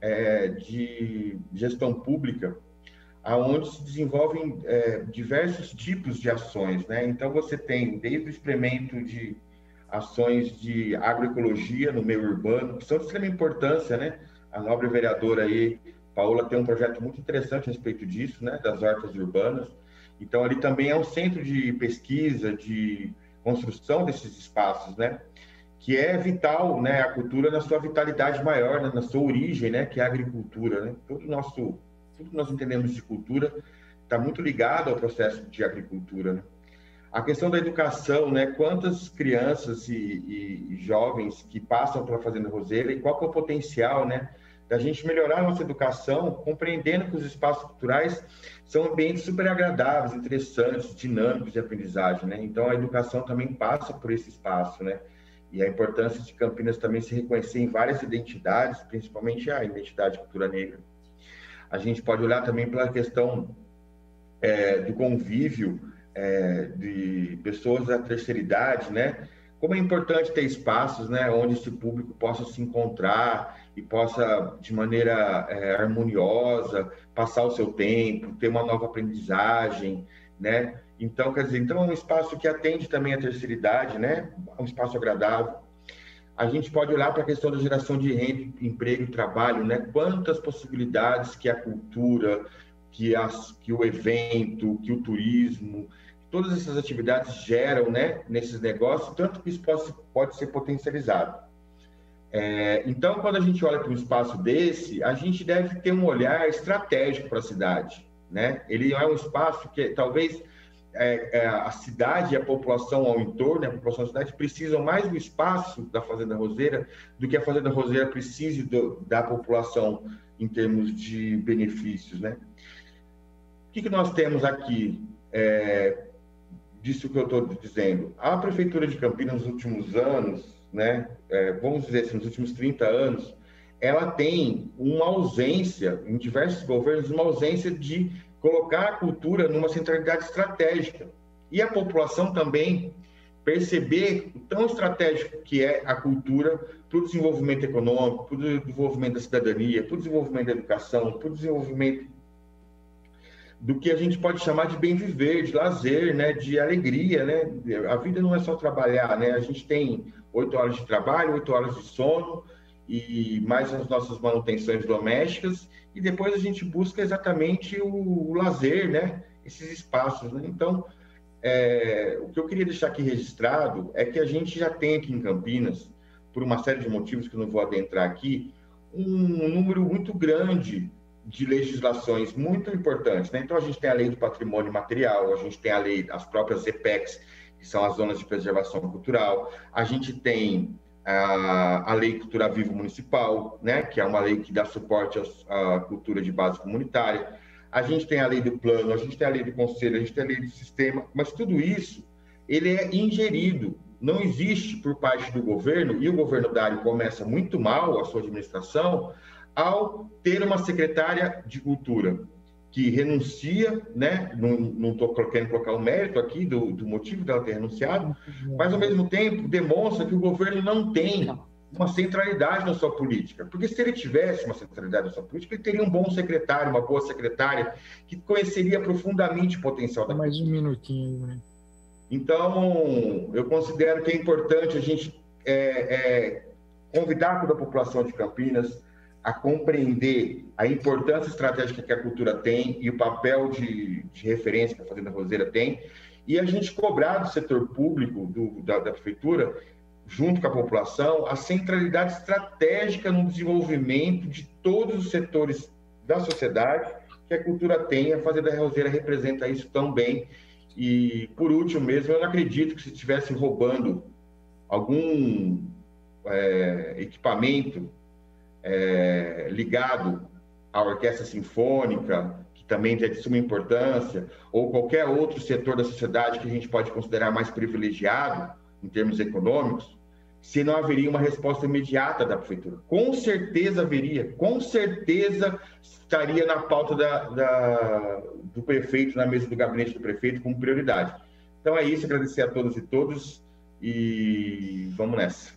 S7: é, de gestão pública aonde se desenvolvem é, diversos tipos de ações, né? Então você tem desde o experimento de ações de agroecologia no meio urbano, que são de extrema importância, né? A nobre vereadora aí, Paula, tem um projeto muito interessante a respeito disso, né? Das hortas urbanas. Então ali também é um centro de pesquisa, de construção desses espaços, né? Que é vital, né? A cultura na sua vitalidade maior, né? na sua origem, né? Que é a agricultura, né? Todo o nosso tudo que nós entendemos de cultura está muito ligado ao processo de agricultura. Né? A questão da educação, né? Quantas crianças e, e, jovens que passam pela Fazenda Roseira e qual é o potencial, né? Da gente melhorar a nossa educação, compreendendo que os espaços culturais são ambientes super agradáveis, interessantes, dinâmicos de aprendizagem, né? Então a educação também passa por esse espaço, né? E a importância de Campinas também se reconhecer em várias identidades, principalmente a identidade cultura negra. A gente pode olhar também pela questão é, do convívio é, de pessoas da terceira idade, né? Como é importante ter espaços, né, onde esse público possa se encontrar e possa, de maneira é, harmoniosa, passar o seu tempo, ter uma nova aprendizagem, né? Então, quer dizer, então é um espaço que atende também a terceira idade, né? É um espaço agradável a gente pode olhar para a questão da geração de renda, emprego e trabalho, né? Quantas possibilidades que a cultura, que, as, que o evento, que o turismo, todas essas atividades geram, né? Nesses negócios, tanto que isso pode, pode ser potencializado. É, então, quando a gente olha para um espaço desse, a gente deve ter um olhar estratégico para a cidade, né? Ele é um espaço que talvez é, é, a cidade e a população ao entorno, a população da cidade, precisam mais do espaço da Fazenda Roseira do que a Fazenda Roseira precise do, da população em termos de benefícios, né? O que, que nós temos aqui é, disso que eu estou dizendo? A Prefeitura de Campinas, nos últimos anos, né, é, vamos dizer assim, nos últimos 30 anos, ela tem uma ausência, em diversos governos, uma ausência de colocar a cultura numa centralidade estratégica. E a população também perceber o tão estratégico que é a cultura para o desenvolvimento econômico, para o desenvolvimento da cidadania, para o desenvolvimento da educação, para o desenvolvimento do que a gente pode chamar de bem viver, de lazer, né, de alegria, né? A vida não é só trabalhar, né? A gente tem oito horas de trabalho, oito horas de sono e mais as nossas manutenções domésticas e depois a gente busca exatamente o, o lazer, né? Esses espaços, né? Então, é, o que eu queria deixar aqui registrado é que a gente já tem aqui em Campinas, por uma série de motivos que eu não vou adentrar aqui, um número muito grande de legislações muito importantes. Né? Então, a gente tem a lei do patrimônio material, a gente tem a lei, as próprias EPECs, que são as zonas de preservação cultural, a gente tem a, Lei Cultura Viva Municipal, né, que é uma lei que dá suporte à cultura de base comunitária. A gente tem a lei do plano, a gente tem a lei do conselho, a gente tem a lei do sistema, mas tudo isso ele é ingerido. Não existe por parte do governo, e o governo Dário começa muito mal a sua administração, ao ter uma secretária de cultura que renuncia, né? Não estou querendo colocar o mérito aqui do, do, motivo dela ter renunciado, mas ao mesmo tempo demonstra que o governo não tem uma centralidade na sua política. Porque se ele tivesse uma centralidade na sua política, ele teria um bom secretário, uma boa secretária, que conheceria profundamente o potencial da
S3: Mais um minutinho. Né?
S7: Então, eu considero que é importante a gente é, é, convidar toda a população de Campinas a compreender a importância estratégica que a cultura tem e o papel de, de referência que a Fazenda Roseira tem, e a gente cobrar do setor público, do, da, da prefeitura, junto com a população, a centralidade estratégica no desenvolvimento de todos os setores da sociedade que a cultura tem. A Fazenda Roseira representa isso tão bem. E, por último mesmo, eu não acredito que se estivesse roubando algum é, equipamento é, ligado à orquestra sinfônica, que também é de suma importância, ou qualquer outro setor da sociedade que a gente pode considerar mais privilegiado em termos econômicos, se não haveria uma resposta imediata da prefeitura. Com certeza haveria, com certeza estaria na pauta da, da, do prefeito, na mesa do gabinete do prefeito, como prioridade. Então é isso, agradecer a todos e todas e vamos nessa.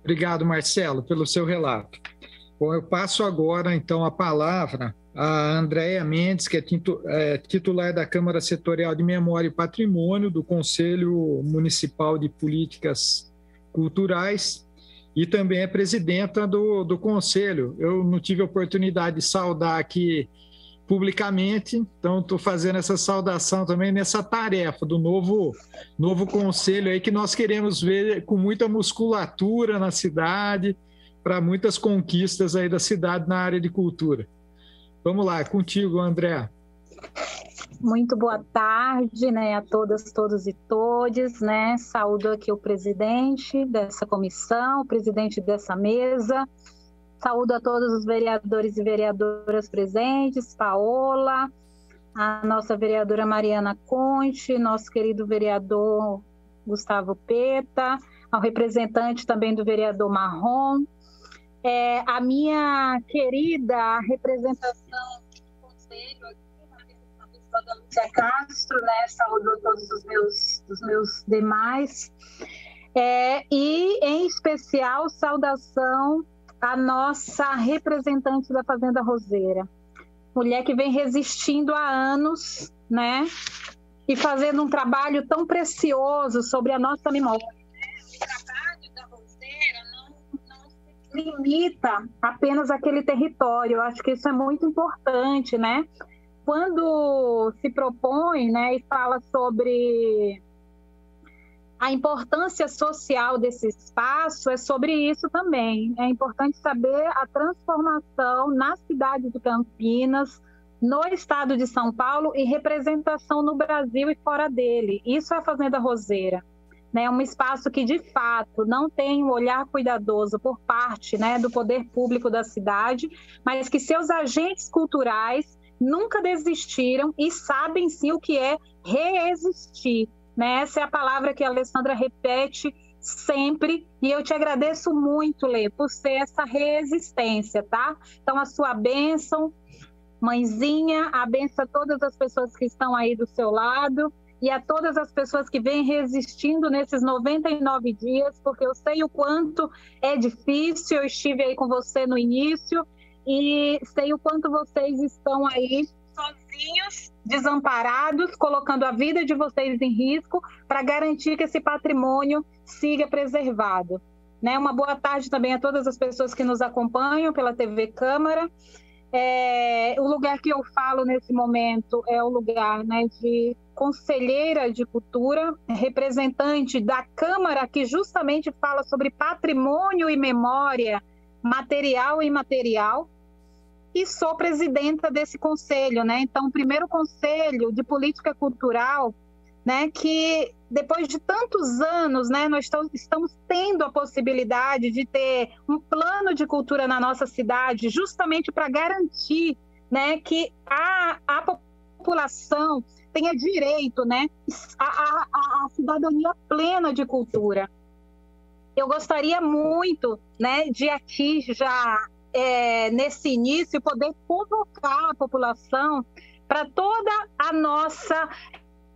S3: Obrigado, Marcelo, pelo seu relato. Bom, eu passo agora, então, a palavra a Andréia Mendes, que é, é titular da Câmara Setorial de Memória e Patrimônio do Conselho Municipal de Políticas Culturais e também é presidenta do, do Conselho. Eu não tive a oportunidade de saudar aqui publicamente. Então, estou fazendo essa saudação também nessa tarefa do novo, novo conselho aí que nós queremos ver com muita musculatura na cidade, para muitas conquistas aí da cidade na área de cultura. Vamos lá, é contigo, André.
S8: Muito boa tarde, né, a todas, todos e todes, né? Saúdo aqui o presidente dessa comissão, o presidente dessa mesa, Saúdo a todos os vereadores e vereadoras presentes, Paola, a nossa vereadora Mariana Conte, nosso querido vereador Gustavo Peta, ao representante também do vereador Marrom, é, a minha querida representação do conselho a Lúcia Castro, né, saúdo todos os meus, os meus demais, é, e em especial saudação a nossa representante da Fazenda Roseira. Mulher que vem resistindo há anos, né? E fazendo um trabalho tão precioso sobre a nossa memória. O trabalho da Roseira não, não se limita apenas àquele território. Eu acho que isso é muito importante, né? Quando se propõe, né, e fala sobre a importância social desse espaço é sobre isso também. É importante saber a transformação na cidade de Campinas, no estado de São Paulo e representação no Brasil e fora dele. Isso é a Fazenda Roseira. Né, um espaço que de fato não tem um olhar cuidadoso por parte né, do poder público da cidade, mas que seus agentes culturais nunca desistiram e sabem sim o que é reexistir. Né? Essa é a palavra que a Alessandra repete sempre e eu te agradeço muito, Lê, por ser essa resistência, tá? Então a sua bênção, mãezinha, abençoa todas as pessoas que estão aí do seu lado e a todas as pessoas que vêm resistindo nesses 99 dias, porque eu sei o quanto é difícil. Eu estive aí com você no início e sei o quanto vocês estão aí sozinhos, desamparados, colocando a vida de vocês em risco para garantir que esse patrimônio siga preservado. Né? Uma boa tarde também a todas as pessoas que nos acompanham pela TV Câmara. É, o lugar que eu falo nesse momento é o lugar né, de conselheira de cultura, representante da Câmara que justamente fala sobre patrimônio e memória, material e imaterial, e sou presidenta desse conselho, né? Então, o primeiro conselho de política cultural, né, que depois de tantos anos, né, nós estamos tendo a possibilidade de ter um plano de cultura na nossa cidade, justamente para garantir, né, que a, a população tenha direito, né, a, a, a cidadania plena de cultura. Eu gostaria muito, né, de aqui já é, nesse início, poder convocar a população para toda a nossa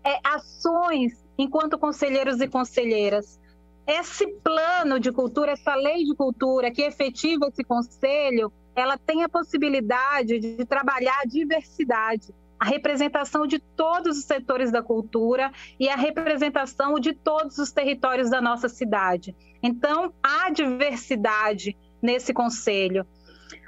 S8: é, ações enquanto conselheiros e conselheiras. Esse plano de cultura, essa lei de cultura que efetiva esse conselho, ela tem a possibilidade de trabalhar a diversidade, a representação de todos os setores da cultura e a representação de todos os territórios da nossa cidade. Então, há diversidade nesse conselho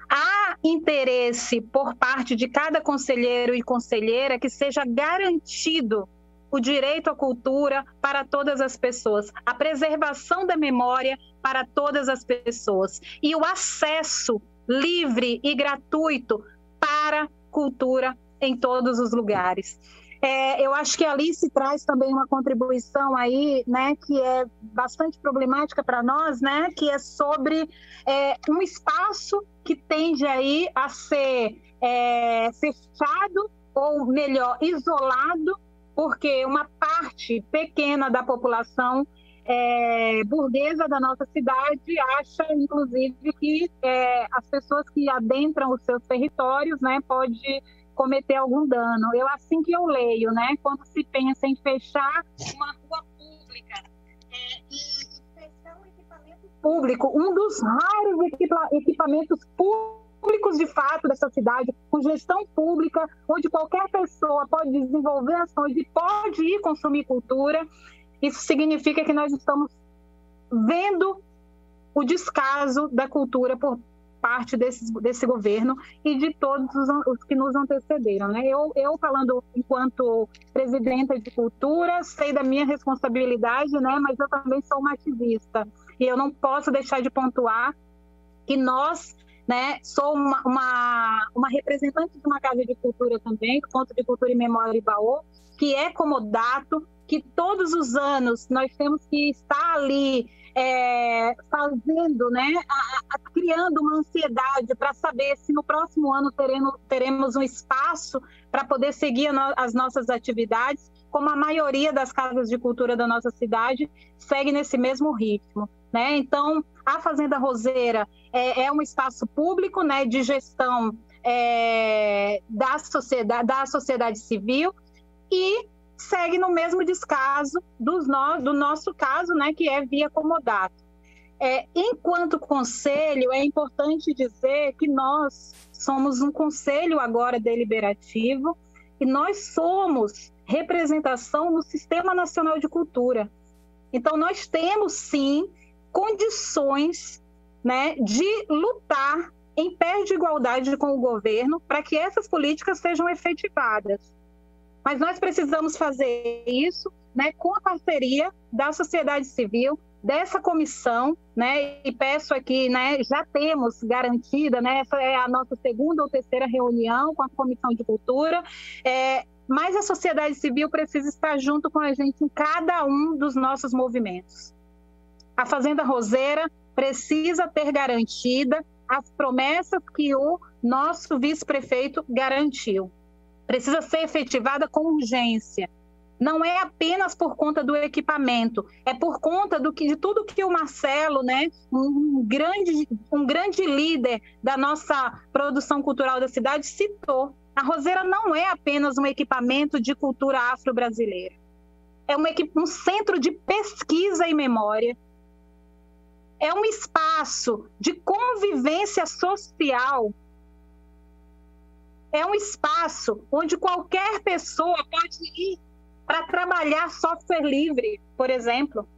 S8: há interesse por parte de cada conselheiro e conselheira que seja garantido o direito à cultura para todas as pessoas, a preservação da memória para todas as pessoas e o acesso livre e gratuito para cultura em todos os lugares. É, eu acho que a Alice traz também uma contribuição aí, né, que é bastante problemática para nós, né, que é sobre é, um espaço que tende aí a ser é, fechado ou melhor isolado, porque uma parte pequena da população é, burguesa da nossa cidade acha, inclusive, que é, as pessoas que adentram os seus territórios, né, pode cometer algum dano. Eu assim que eu leio, né? Quando se pensa em fechar uma rua pública é, e fechar um equipamento público, um dos raros equipa equipamentos públicos de fato dessa cidade, com gestão pública, onde qualquer pessoa pode desenvolver ações e pode ir consumir cultura. Isso significa que nós estamos vendo o descaso da cultura por parte desse, desse governo e de todos os, os, que nos antecederam. Né? Eu, eu, falando enquanto presidenta de cultura, sei da minha responsabilidade, né? mas eu também sou uma ativista. E eu não posso deixar de pontuar que nós né? Sou uma, uma, uma, representante de uma casa de cultura também, do Ponto de Cultura e Memória Ibaú, que é comodato, que todos os anos nós temos que estar ali é, fazendo, né, a, a, criando uma ansiedade para saber se no próximo ano teremos, teremos um espaço para poder seguir no, as nossas atividades, como a maioria das casas de cultura da nossa cidade segue nesse mesmo ritmo. Né? Então, a Fazenda Roseira é, é um espaço público né, de gestão é, da, sociedade, da sociedade civil e segue no mesmo descaso dos no, do nosso caso, né, que é via comodato. É, enquanto conselho, é importante dizer que nós somos um conselho agora deliberativo e nós somos representação no Sistema Nacional de Cultura. Então, nós temos sim condições né, de lutar em pé de igualdade com o governo para que essas políticas sejam efetivadas. Mas nós precisamos fazer isso né, com a parceria da sociedade civil, dessa comissão, né, e peço aqui, né, já temos garantida, né, essa é a nossa segunda ou terceira reunião com a Comissão de Cultura, é, mas a sociedade civil precisa estar junto com a gente em cada um dos nossos movimentos. A Fazenda Roseira precisa ter garantida as promessas que o nosso vice-prefeito garantiu. Precisa ser efetivada com urgência. Não é apenas por conta do equipamento, é por conta do que, de tudo que o Marcelo, né, um grande, um grande líder da nossa produção cultural da cidade, citou. A Roseira não é apenas um equipamento de cultura afro-brasileira. É um, um centro de pesquisa e memória, é um espaço de convivência social. É um espaço onde qualquer pessoa pode ir para trabalhar software livre, por exemplo.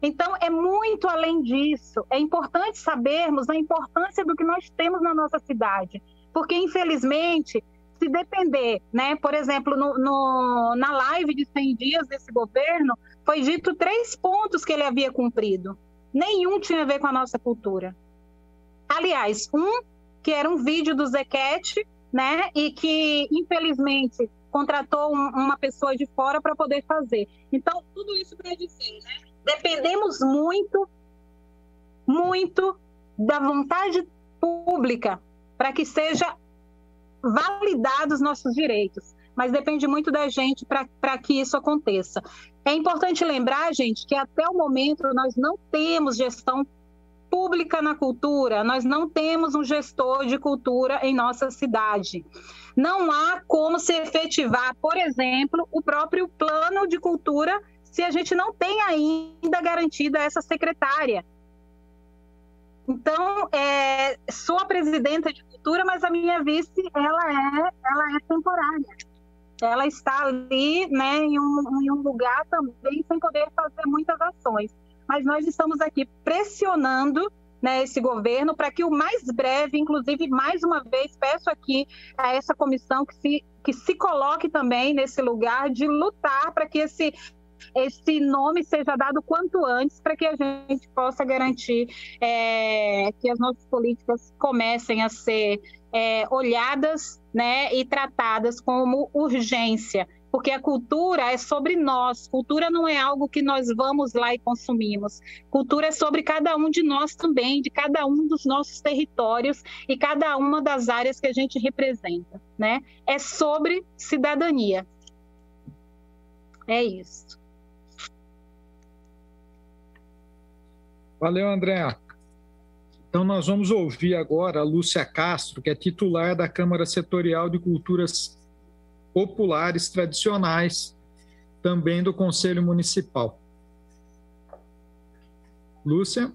S8: Então, é muito além disso. É importante sabermos a importância do que nós temos na nossa cidade. Porque, infelizmente, se depender, né? Por exemplo, no, no, na live de 100 dias desse governo, foi dito três pontos que ele havia cumprido. Nenhum tinha a ver com a nossa cultura. Aliás, um que era um vídeo do Zequete, né? E que, infelizmente, contratou um, uma pessoa de fora para poder fazer. Então, tudo isso para dizer, né? Dependemos muito, muito da vontade pública para que seja validados nossos direitos, mas depende muito da gente para que isso aconteça. É importante lembrar, gente, que até o momento nós não temos gestão pública na cultura, nós não temos um gestor de cultura em nossa cidade. Não há como se efetivar, por exemplo, o próprio plano de cultura se a gente não tem ainda garantida essa secretária. Então, é, sou a presidenta de cultura, mas a minha vice, ela é, ela é temporária. Ela está ali, né, em um, em um lugar também sem poder fazer muitas ações. Mas nós estamos aqui pressionando né, esse governo para que o mais breve, inclusive mais uma vez peço aqui a essa comissão que se que se coloque também nesse lugar de lutar para que esse esse nome seja dado quanto antes para que a gente possa garantir é, que as nossas políticas comecem a ser é, olhadas né, e tratadas como urgência, porque a cultura é sobre nós. Cultura não é algo que nós vamos lá e consumimos. Cultura é sobre cada um de nós também, de cada um dos nossos territórios e cada uma das áreas que a gente representa, né? É sobre cidadania. É isso.
S3: Valeu, André. Então, nós vamos ouvir agora a Lúcia Castro, que é titular da Câmara Setorial de Culturas Populares Tradicionais, também do Conselho Municipal. Lúcia.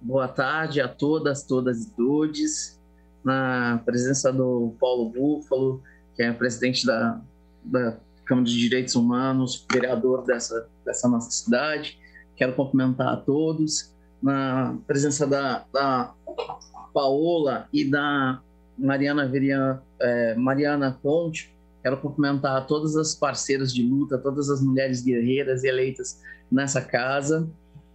S9: Boa tarde a todas, todas e todos. Na presença do Paulo Búfalo, que é presidente da, da Câmara de Direitos Humanos, vereador dessa, dessa nossa cidade, Quero cumprimentar a todos, na presença da, da Paola e da Mariana, é, Mariana Conte. Quero cumprimentar todas as parceiras de luta, todas as mulheres guerreiras eleitas nessa casa.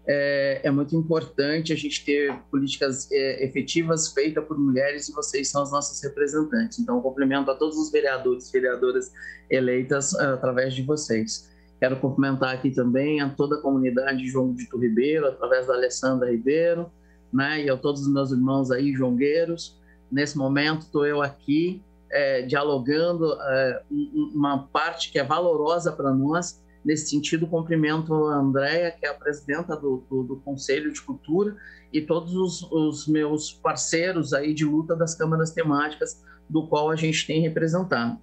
S9: É, é, muito importante a gente ter políticas é, efetivas feitas por mulheres e vocês são as nossas representantes. Então, cumprimento a todos os vereadores e vereadoras eleitas uh, através de vocês. Quero cumprimentar aqui também a toda a comunidade João Dito Ribeiro, através da Alessandra Ribeiro, né, e a todos os meus irmãos aí, jongueiros. Nesse momento, estou eu aqui é, dialogando é, uma parte que é valorosa para nós. Nesse sentido, cumprimento a Andréia, que é a presidenta do, do, do Conselho de Cultura, e todos os, os, meus parceiros aí de luta das câmaras temáticas, do qual a gente tem representado.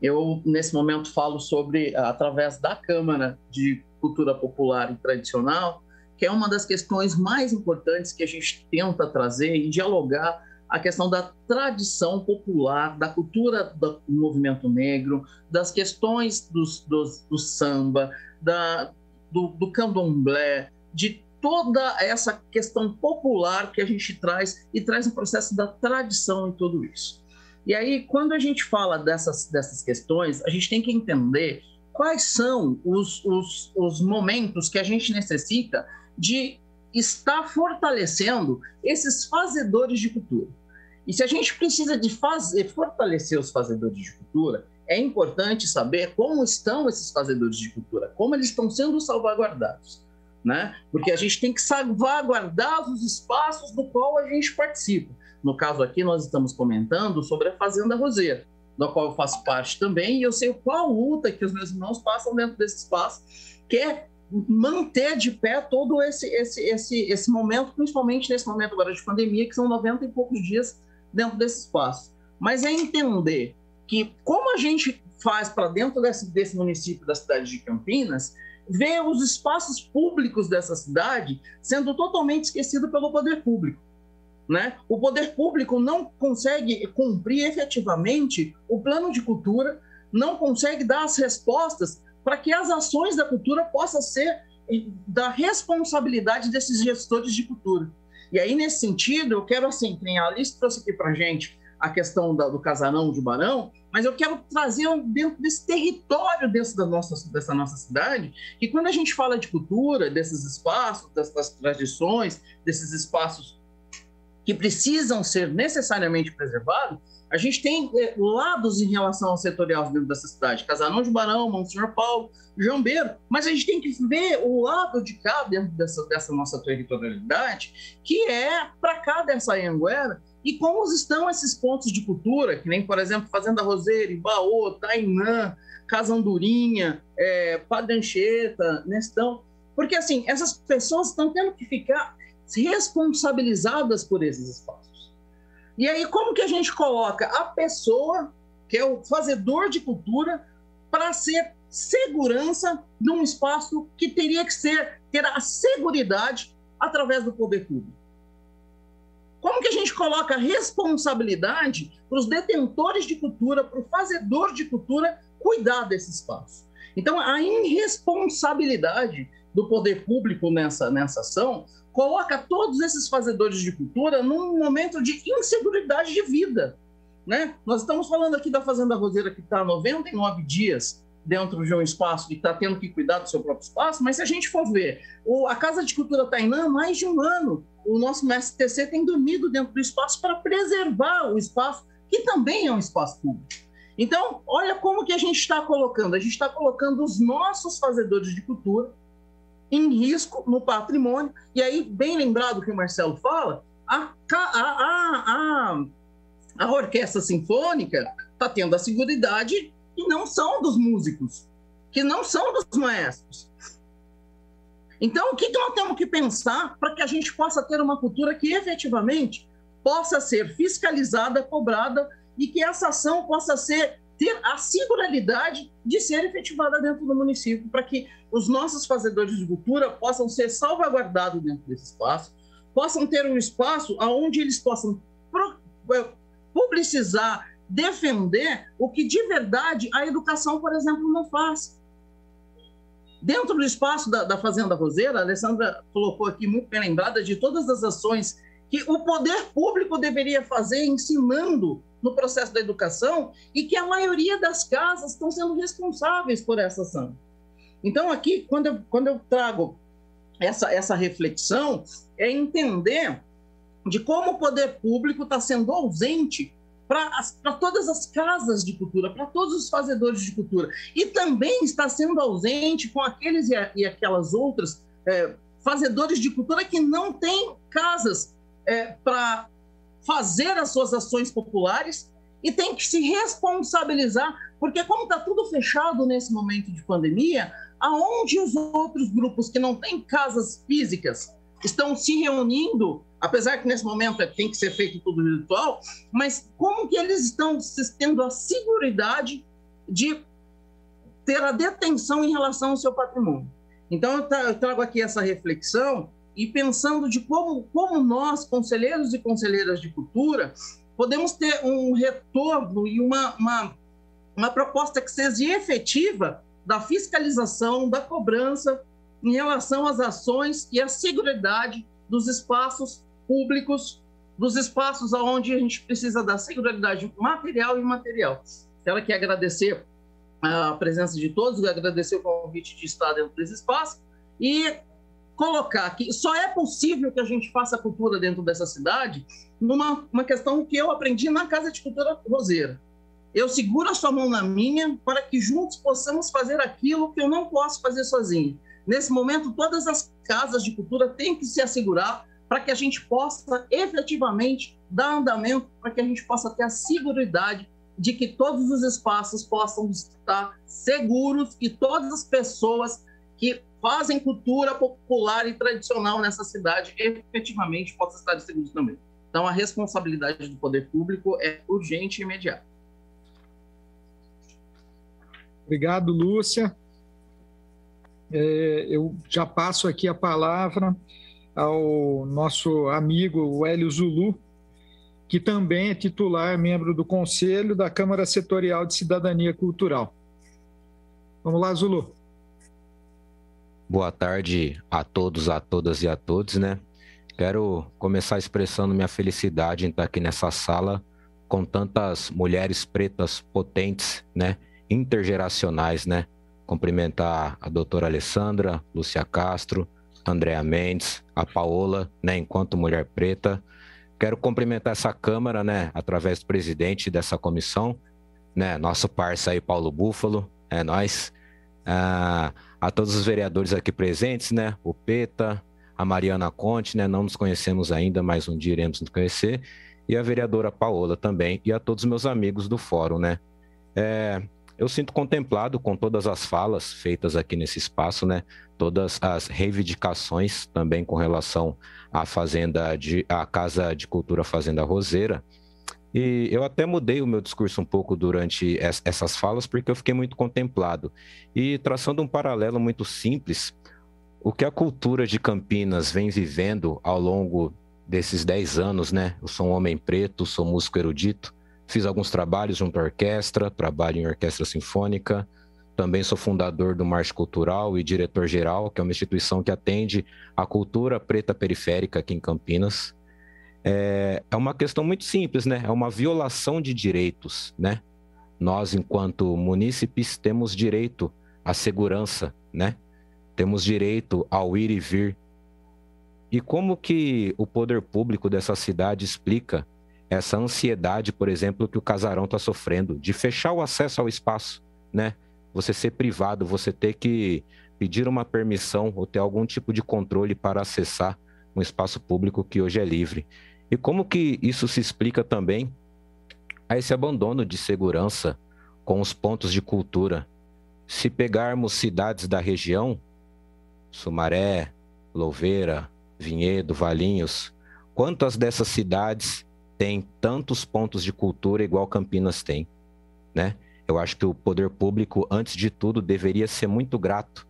S9: Eu, nesse momento, falo sobre, através da Câmara de Cultura Popular e Tradicional, que é uma das questões mais importantes que a gente tenta trazer e dialogar a questão da tradição popular, da cultura do movimento negro, das questões dos, do samba, da, do, do candomblé, de toda essa questão popular que a gente traz e traz um processo da tradição em tudo isso. E aí, quando a gente fala dessas, dessas questões, a gente tem que entender quais são os, os, os momentos que a gente necessita de estar fortalecendo esses fazedores de cultura. E se a gente precisa de fazer, fortalecer os fazedores de cultura, é importante saber como estão esses fazedores de cultura, como eles estão sendo salvaguardados. Né? Porque a gente tem que salvaguardar os espaços do qual a gente participa. No caso aqui, nós estamos comentando sobre a Fazenda Roseira, da qual eu faço parte também, e eu sei qual luta que os meus irmãos passam dentro desse espaço, que é manter de pé todo esse, esse, esse, esse momento, principalmente nesse momento agora de pandemia, que são 90 e poucos dias dentro desse espaço. Mas é entender que como a gente faz para dentro desse, desse município da cidade de Campinas, ver os espaços públicos dessa cidade sendo totalmente esquecido pelo poder público. Né? O poder público não consegue cumprir efetivamente o plano de cultura, não consegue dar as respostas para que as ações da cultura possam ser da responsabilidade desses gestores de cultura. E aí, nesse sentido, eu quero, assim, tem a Alice trouxe aqui para gente a questão da, do casarão de Barão, mas eu quero trazer dentro desse território dentro da nossa, dessa nossa cidade, que quando a gente fala de cultura, desses espaços, dessas tradições, desses espaços que precisam ser necessariamente preservados, a gente tem é, lados em relação ao setorial dentro dessa cidade, Casarão de Barão, Monsenhor Paulo, Jambeiro, mas a gente tem que ver o lado de cá dentro dessa, dessa nossa territorialidade, que é para cá dessa Anguera, e como estão esses pontos de cultura, que nem, por exemplo, Fazenda Roseira, Ibaô, Tainã, Casandurinha, é, Padre Anchieta, Nestão, porque assim, essas pessoas estão tendo que ficar responsabilizadas por esses espaços. E aí, como que a gente coloca a pessoa, que é o fazedor de cultura, para ser segurança de um espaço que teria que ser ter a seguridade através do poder público? Como que a gente coloca responsabilidade para os detentores de cultura, para o fazedor de cultura cuidar desse espaço? Então, a irresponsabilidade do poder público nessa, nessa ação coloca todos esses fazedores de cultura num momento de insegurança de vida. Né? Nós estamos falando aqui da Fazenda Roseira, que está 99 dias dentro de um espaço que está tendo que cuidar do seu próprio espaço, mas se a gente for ver, a Casa de Cultura Tainã, mais de um ano, o nosso MSTC tem dormido dentro do espaço para preservar o espaço, que também é um espaço público. Então, olha como que a gente está colocando. A gente está colocando os nossos fazedores de cultura em risco no patrimônio. E aí, bem lembrado que o Marcelo fala, a, a, a, a, orquestra sinfônica está tendo a seguridade que não são dos músicos, que não são dos maestros. Então, o que nós temos que pensar para que a gente possa ter uma cultura que efetivamente possa ser fiscalizada, cobrada e que essa ação possa ser ter a singularidade de ser efetivada dentro do município, para que os nossos fazedores de cultura possam ser salvaguardados dentro desse espaço, possam ter um espaço onde eles possam é, publicizar, defender o que de verdade a educação, por exemplo, não faz. Dentro do espaço da, da Fazenda Roseira, a Alessandra colocou aqui muito bem lembrada de todas as ações que o poder público deveria fazer ensinando no processo da educação e que a maioria das casas estão sendo responsáveis por essa ação. Então, aqui, quando eu, quando eu trago essa, essa reflexão, é entender de como o poder público está sendo ausente para todas as casas de cultura, para todos os fazedores de cultura. E também está sendo ausente com aqueles e, a, e aquelas outras é, fazedores de cultura que não têm casas é, para fazer as suas ações populares e tem que se responsabilizar, porque como está tudo fechado nesse momento de pandemia, aonde os outros grupos que não têm casas físicas estão se reunindo, apesar que nesse momento é, tem que ser feito tudo virtual, mas como que eles estão tendo a segurança de ter a detenção em relação ao seu patrimônio? Então eu trago aqui essa reflexão e pensando de como, como nós, conselheiros e conselheiras de cultura, podemos ter um retorno e uma, uma, uma proposta que seja efetiva da fiscalização, da cobrança em relação às ações e à segurança dos espaços públicos dos espaços onde a gente precisa da seguridade material e imaterial. Quero aqui agradecer a presença de todos, agradecer o convite de estar dentro desse espaço e colocar que só é possível que a gente faça cultura dentro dessa cidade numa uma questão que eu aprendi na Casa de Cultura Roseira. Eu seguro a sua mão na minha para que juntos possamos fazer aquilo que eu não posso fazer sozinho. Nesse momento, todas as casas de cultura têm que se assegurar para que a gente possa efetivamente dar andamento, para que a gente possa ter a segurança de que todos os espaços possam estar seguros e todas as pessoas que fazem cultura popular e tradicional nessa cidade efetivamente possam estar seguros também. Então, a responsabilidade do poder público é urgente e imediata.
S3: Obrigado, Lúcia. É, eu já passo aqui a palavra ao nosso amigo Hélio Zulu, que também é titular, membro do Conselho da Câmara Setorial de Cidadania Cultural. Vamos lá, Zulu.
S10: Boa tarde a todos, a todas e a todos, né? Quero começar expressando minha felicidade em estar aqui nessa sala com tantas mulheres pretas potentes, né? Intergeracionais, né? Cumprimentar a doutora Alessandra, Lúcia Castro, Andréa Mendes, a Paola, né, enquanto mulher preta. Quero cumprimentar essa Câmara, né, através do presidente dessa comissão, né, nosso parça aí, Paulo Búfalo, é nós. Ah, a todos os vereadores aqui presentes, né, o Peta, a Mariana Conte, né, não nos conhecemos ainda, mas um dia iremos nos conhecer, e a vereadora Paola também, e a todos os meus amigos do fórum, né. É, eu sinto contemplado com todas as falas feitas aqui nesse espaço, né? Todas as reivindicações também com relação à fazenda de à Casa de Cultura Fazenda Roseira. E eu até mudei o meu discurso um pouco durante essas falas porque eu fiquei muito contemplado. E traçando um paralelo muito simples, o que a cultura de Campinas vem vivendo ao longo desses 10 anos, né? Eu sou um homem preto, sou músico erudito, Fiz alguns trabalhos junto à orquestra, trabalho em orquestra sinfônica. Também sou fundador do Marcha Cultural e diretor-geral, que é uma instituição que atende a cultura preta periférica aqui em Campinas. É, é uma questão muito simples, né? É uma violação de direitos, né? Nós, enquanto munícipes, temos direito à segurança, né? Temos direito ao ir e vir. E como que o poder público dessa cidade explica essa ansiedade, por exemplo, que o casarão está sofrendo, de fechar o acesso ao espaço, né? Você ser privado, você ter que pedir uma permissão ou ter algum tipo de controle para acessar um espaço público que hoje é livre. E como que isso se explica também a esse abandono de segurança com os pontos de cultura? Se pegarmos cidades da região, Sumaré, Louveira, Vinhedo, Valinhos, quantas dessas cidades tem tantos pontos de cultura igual Campinas tem, né? Eu acho que o poder público, antes de tudo, deveria ser muito grato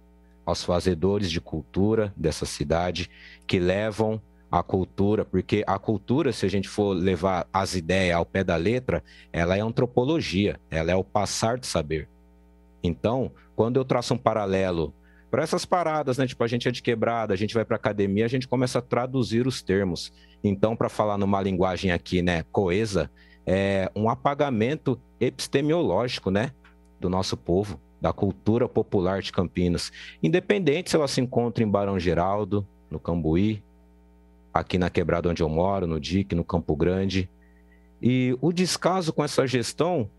S10: aos fazedores de cultura dessa cidade que levam a cultura, porque a cultura, se a gente for levar as ideias ao pé da letra, ela é antropologia, ela é o passar de saber. Então, quando eu traço um paralelo para essas paradas, né? Tipo, a gente é de quebrada, a gente vai para academia, a gente começa a traduzir os termos. Então, para falar numa linguagem aqui, né, coesa, é um apagamento epistemiológico, né, do nosso povo, da cultura popular de Campinas. Independente se ela se encontra em Barão Geraldo, no Cambuí, aqui na quebrada onde eu moro, no DIC, no Campo Grande. E o descaso com essa gestão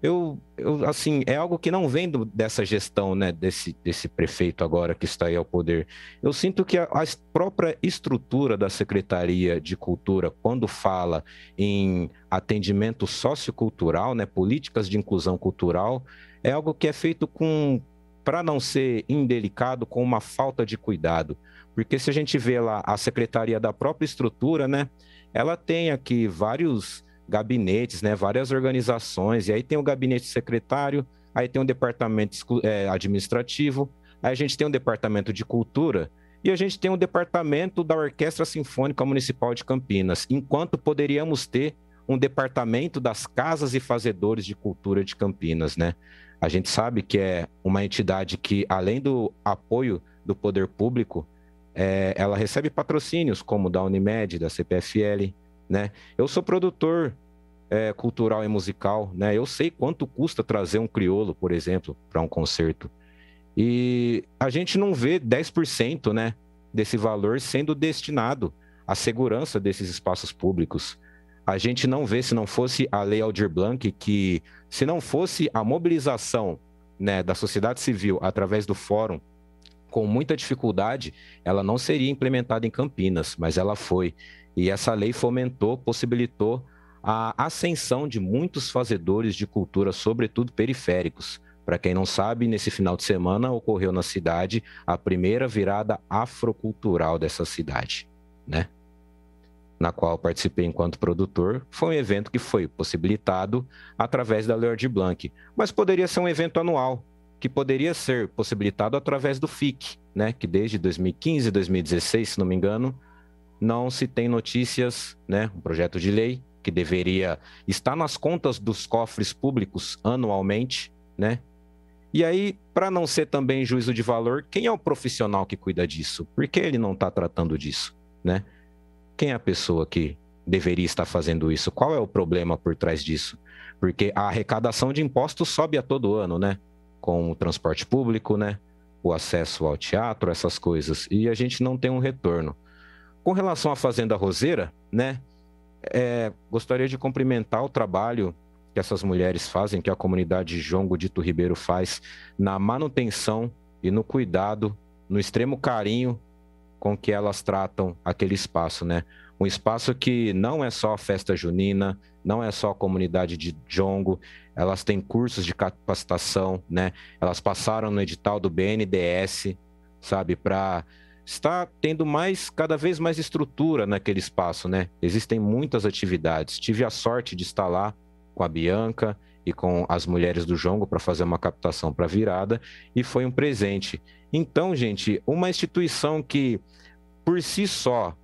S10: eu, eu, assim, é algo que não vem do, dessa gestão, né, desse, desse prefeito agora que está aí ao poder. Eu sinto que a, a, própria estrutura da Secretaria de Cultura, quando fala em atendimento sociocultural, né, políticas de inclusão cultural, é algo que é feito com, para não ser indelicado, com uma falta de cuidado. Porque se a gente vê lá a Secretaria da própria estrutura, né, ela tem aqui vários gabinetes, né, várias organizações, e aí tem o gabinete secretário, aí tem o departamento é, administrativo, aí a gente tem o departamento de cultura, e a gente tem o departamento da Orquestra Sinfônica Municipal de Campinas, enquanto poderíamos ter um departamento das casas e fazedores de cultura de Campinas, né? A gente sabe que é uma entidade que, além do apoio do poder público, é, ela recebe patrocínios como da Unimed, da CPFL, né? Eu sou produtor é, cultural e musical, né? Eu sei quanto custa trazer um criolo, por exemplo, para um concerto. E a gente não vê 10%, né, desse valor sendo destinado à segurança desses espaços públicos. A gente não vê, se não fosse a Lei Aldir Blanc, que se não fosse a mobilização né, da sociedade civil através do fórum, com muita dificuldade, ela não seria implementada em Campinas, mas ela foi. E essa lei fomentou, possibilitou a ascensão de muitos fazedores de cultura, sobretudo periféricos. Para quem não sabe, nesse final de semana ocorreu na cidade a primeira virada afrocultural dessa cidade, né? Na qual participei enquanto produtor. Foi um evento que foi possibilitado através da Lord Blanc, mas poderia ser um evento anual, que poderia ser possibilitado através do FIC, né? Que desde 2015, 2016, se não me engano, não se tem notícias, né, um projeto de lei que deveria estar nas contas dos cofres públicos anualmente, né? E aí, para não ser também juízo de valor, quem é o profissional que cuida disso? Por que ele não está tratando disso, né? Quem é a pessoa que deveria estar fazendo isso? Qual é o problema por trás disso? Porque a arrecadação de impostos sobe a todo ano, né? Com o transporte público, né? O acesso ao teatro, essas coisas. E a gente não tem um retorno. Com relação à Fazenda Roseira, né? É, gostaria de cumprimentar o trabalho que essas mulheres fazem, que a comunidade Jongo Dito Ribeiro faz na manutenção e no cuidado, no extremo carinho com que elas tratam aquele espaço, né? Um espaço que não é só a festa junina, não é só a comunidade de Jongo, elas têm cursos de capacitação, né? Elas passaram no edital do BNDS, sabe, para está tendo mais, cada vez mais estrutura naquele espaço, né? Existem muitas atividades. Tive a sorte de estar lá com a Bianca e com as mulheres do Jongo para fazer uma captação para virada e foi um presente. Então, gente, uma instituição que por si só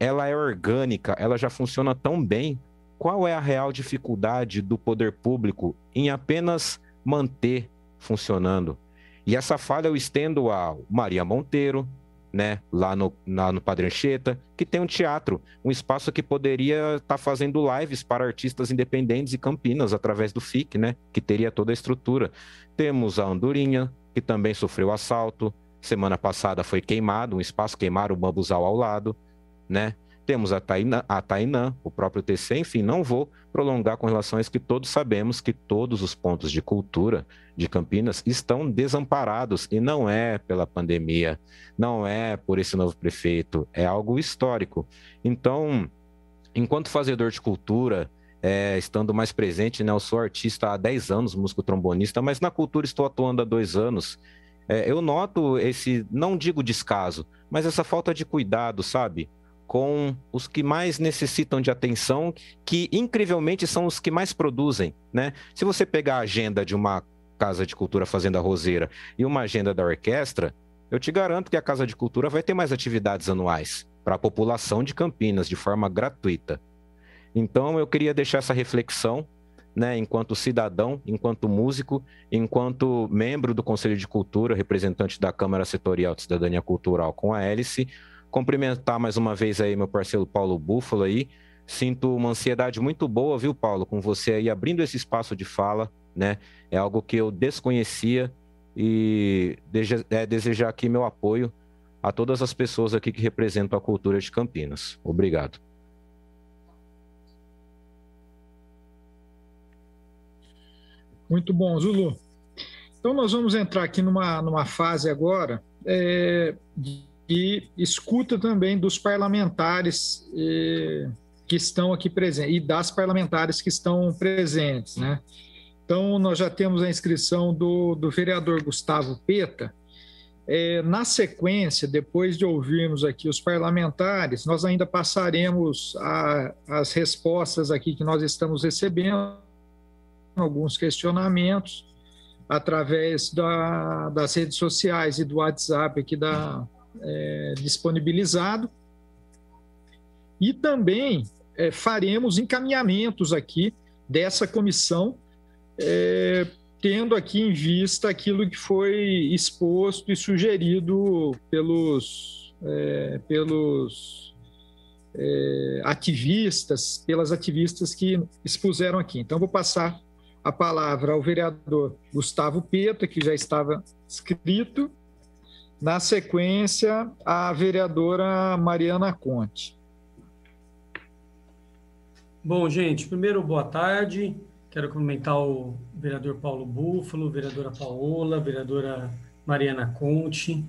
S10: ela é orgânica, ela já funciona tão bem. Qual é a real dificuldade do poder público em apenas manter funcionando? E essa falha eu estendo a Maria Monteiro, né, lá no, no Padre Anchieta, que tem um teatro, um espaço que poderia estar tá fazendo lives para artistas independentes e Campinas, através do FIC, né, que teria toda a estrutura. Temos a Andorinha, que também sofreu assalto, semana passada foi queimado, um espaço queimaram o bambuzal ao lado, né? Temos a Tainã, a Tainã, o próprio TC, enfim, não vou prolongar com relação a isso que todos sabemos que todos os pontos de cultura de Campinas estão desamparados e não é pela pandemia, não é por esse novo prefeito, é algo histórico. Então, enquanto fazedor de cultura, é, estando mais presente, né, eu sou artista há 10 anos, músico trombonista, mas na cultura estou atuando há dois anos. É, eu noto esse, não digo descaso, mas essa falta de cuidado, sabe? Com os que mais necessitam de atenção, que incrivelmente são os que mais produzem, né? Se você pegar a agenda de uma casa de cultura Fazenda Roseira e uma agenda da orquestra, eu te garanto que a Casa de Cultura vai ter mais atividades anuais para a população de Campinas de forma gratuita. Então eu queria deixar essa reflexão, né, enquanto cidadão, enquanto músico, enquanto membro do Conselho de Cultura, representante da Câmara Setorial de Cidadania Cultural com a Hélice, Cumprimentar mais uma vez aí meu parceiro Paulo Búfalo aí. Sinto uma ansiedade muito boa, viu, Paulo, com você aí abrindo esse espaço de fala, né? É algo que eu desconhecia e é, desejar aqui meu apoio a todas as pessoas aqui que representam a cultura de Campinas. Obrigado.
S3: Muito bom, Zulu. Então nós vamos entrar aqui numa, numa fase agora é, e escuta também dos parlamentares eh, que estão aqui presentes e das parlamentares que estão presentes, né? Então, nós já temos a inscrição do, do vereador Gustavo Peta. É, na sequência, depois de ouvirmos aqui os parlamentares, nós ainda passaremos a, as respostas aqui que nós estamos recebendo, alguns questionamentos, através da, das redes sociais e do WhatsApp aqui da, é, disponibilizado. E também é, faremos encaminhamentos aqui dessa comissão, é, tendo aqui em vista aquilo que foi exposto e sugerido pelos, é, pelos é, ativistas, pelas ativistas que expuseram aqui. Então, vou passar a palavra ao vereador Gustavo Peta, que já estava escrito. Na sequência, a vereadora Mariana Conte.
S11: Bom, gente, primeiro, boa tarde. Quero cumprimentar o vereador Paulo Búfalo, vereadora Paola, vereadora Mariana Conte,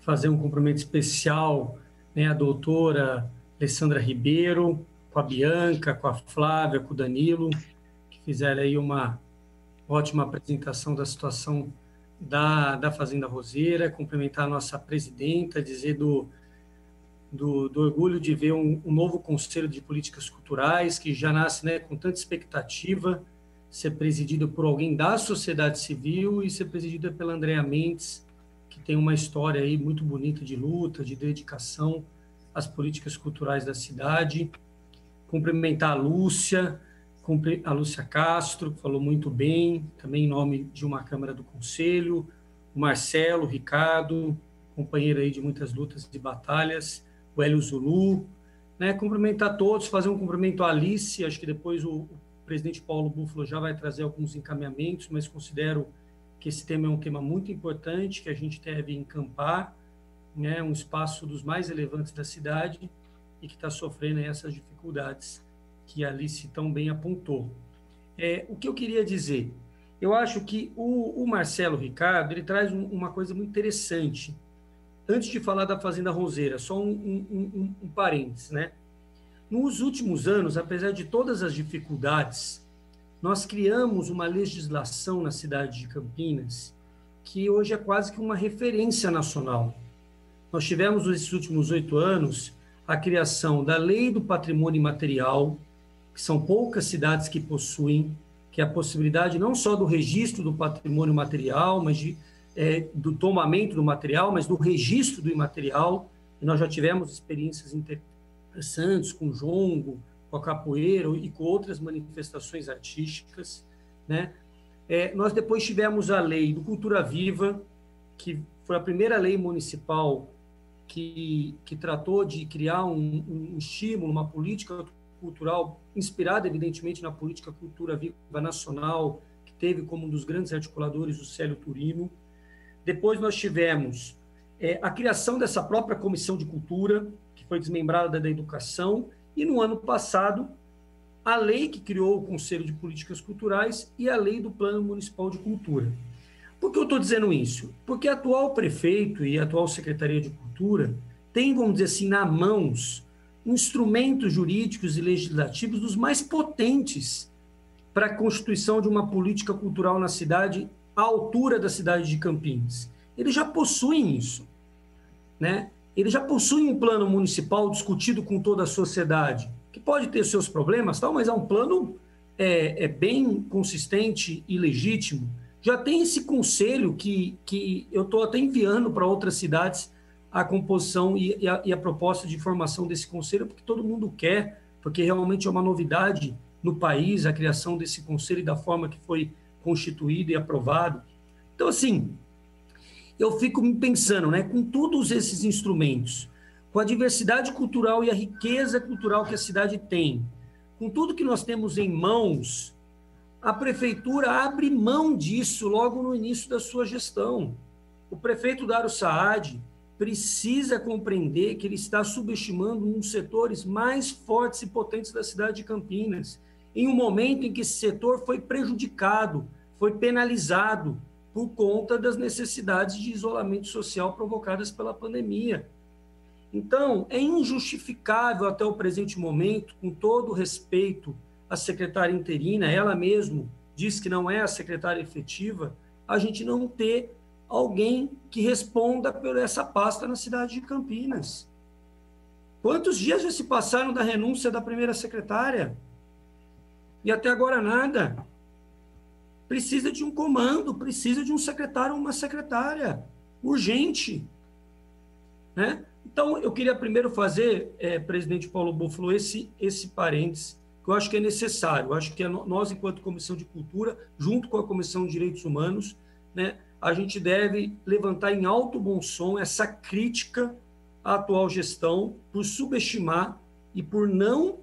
S11: fazer um cumprimento especial né, à doutora Alessandra Ribeiro, com a Bianca, com a Flávia, com o Danilo, que fizeram aí uma ótima apresentação da situação da, da Fazenda Roseira, cumprimentar a nossa presidenta, dizer do do, do orgulho de ver um, um, novo Conselho de Políticas Culturais, que já nasce né, com tanta expectativa, ser presidido por alguém da sociedade civil e ser presidida pela Andrea Mendes, que tem uma história aí muito bonita de luta, de dedicação às políticas culturais da cidade. Cumprimentar a Lúcia, a Lúcia Castro, falou muito bem, também em nome de uma Câmara do Conselho, o Marcelo, o Ricardo, companheiro aí de muitas lutas e batalhas, o Hélio Zulu, né? Cumprimentar todos, fazer um cumprimento à Alice, acho que depois o, o presidente Paulo Búfalo já vai trazer alguns encaminhamentos, mas considero que esse tema é um tema muito importante, que a gente deve encampar, né? Um espaço dos mais relevantes da cidade e que está sofrendo essas dificuldades que a Alice tão bem apontou. É, o que eu queria dizer? Eu acho que o, o Marcelo Ricardo ele traz um, uma coisa muito interessante antes de falar da Fazenda Roseira, só um, um, um, parênteses, né? Nos últimos anos, apesar de todas as dificuldades, nós criamos uma legislação na cidade de Campinas que hoje é quase que uma referência nacional. Nós tivemos, nesses últimos oito anos, a criação da Lei do Patrimônio Imaterial, que são poucas cidades que possuem, que é a possibilidade não só do registro do patrimônio material, mas de é, do tomamento do material, mas do registro do imaterial. E nós já tivemos experiências interessantes com jongo, com a capoeira e com outras manifestações artísticas, né? É, nós depois tivemos a lei do Cultura Viva, que foi a primeira lei municipal que, que tratou de criar um, um estímulo, uma política cultural inspirada, evidentemente, na política cultura viva nacional, que teve como um dos grandes articuladores o Célio Turino. Depois nós tivemos é, a criação dessa própria comissão de cultura, que foi desmembrada da educação, e no ano passado, a lei que criou o Conselho de Políticas Culturais e a lei do Plano Municipal de Cultura. Por que eu estou dizendo isso? Porque a atual prefeito e a atual Secretaria de Cultura têm, vamos dizer assim, na mãos instrumentos jurídicos e legislativos dos mais potentes para a constituição de uma política cultural na cidade à altura da cidade de Campinas. Eles já possuem isso, né? Eles já possuem um plano municipal discutido com toda a sociedade, que pode ter seus problemas, tal, mas é um plano é, é bem consistente e legítimo. Já tem esse conselho que, que eu estou até enviando para outras cidades a composição e, a, e a proposta de formação desse conselho, porque todo mundo quer, porque realmente é uma novidade no país a criação desse conselho e da forma que foi constituído e aprovado. Então, assim, eu fico me pensando, né, com todos esses instrumentos, com a diversidade cultural e a riqueza cultural que a cidade tem, com tudo que nós temos em mãos, a prefeitura abre mão disso logo no início da sua gestão. O prefeito Dário Saad precisa compreender que ele está subestimando um dos setores mais fortes e potentes da cidade de Campinas, em um momento em que esse setor foi prejudicado, foi penalizado por conta das necessidades de isolamento social provocadas pela pandemia. Então, é injustificável até o presente momento, com todo respeito à secretária interina, ela mesma diz que não é a secretária efetiva, a gente não ter alguém que responda por essa pasta na cidade de Campinas. Quantos dias já se passaram da renúncia da primeira secretária? E até agora nada. Precisa de um comando, precisa de um secretário ou uma secretária. Urgente. Né? Então, eu queria primeiro fazer, é, presidente Paulo Búfalo, esse, esse parênteses, que eu acho que é necessário. Eu acho que é nós, enquanto Comissão de Cultura, junto com a Comissão de Direitos Humanos, né, a gente deve levantar em alto bom som essa crítica à atual gestão por subestimar e por não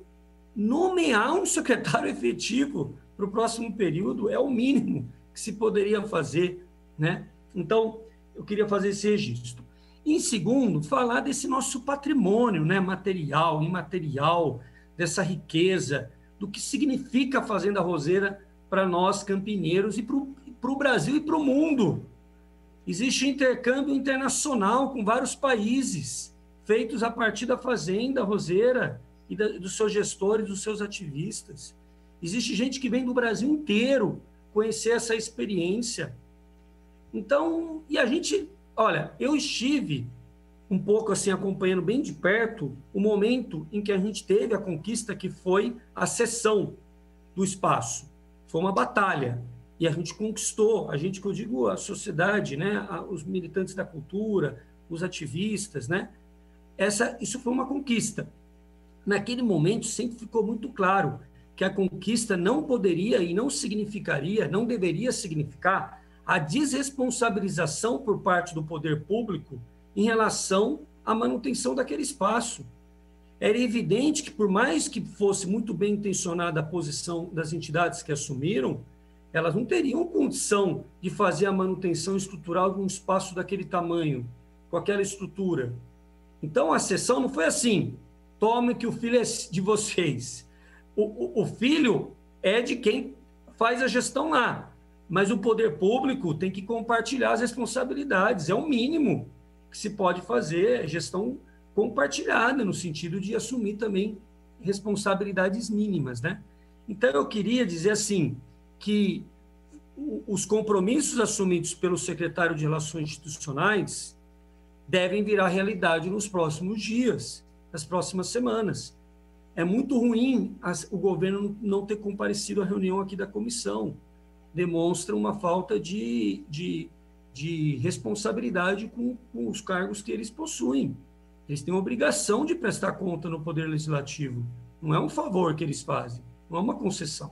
S11: nomear um secretário [LAUGHS] efetivo para o próximo período é o mínimo que se poderia fazer, né? Então, eu queria fazer esse registro. Em segundo, falar desse nosso patrimônio, né, material, imaterial, dessa riqueza, do que significa a Fazenda Roseira para nós campineiros e para o Brasil e para o mundo. Existe intercâmbio internacional com vários países, feitos a partir da Fazenda Roseira e da, dos seus gestores, dos seus ativistas. Existe gente que vem do Brasil inteiro conhecer essa experiência. Então, e a gente, olha, eu estive um pouco assim acompanhando bem de perto o momento em que a gente teve a conquista que foi a cessão do espaço. Foi uma batalha e a gente conquistou, a gente que eu digo a sociedade, né, os militantes da cultura, os ativistas, né? Essa isso foi uma conquista. Naquele momento sempre ficou muito claro que a conquista não poderia e não significaria, não deveria significar a desresponsabilização por parte do poder público em relação à manutenção daquele espaço. Era evidente que, por mais que fosse muito bem intencionada a posição das entidades que assumiram, elas não teriam condição de fazer a manutenção estrutural de um espaço daquele tamanho, com aquela estrutura. Então, a sessão não foi assim: tome que o filho é de vocês. O, o, o filho é de quem faz a gestão lá, mas o poder público tem que compartilhar as responsabilidades, é o mínimo que se pode fazer gestão compartilhada, no sentido de assumir também responsabilidades mínimas, né? Então, eu queria dizer assim, que os compromissos assumidos pelo secretário de Relações Institucionais devem virar realidade nos próximos dias, nas próximas semanas. É muito ruim o governo não ter comparecido à reunião aqui da comissão. Demonstra uma falta de, de de responsabilidade com, com os cargos que eles possuem. Eles têm obrigação de prestar conta no Poder Legislativo. Não é um favor que eles fazem, não é uma concessão.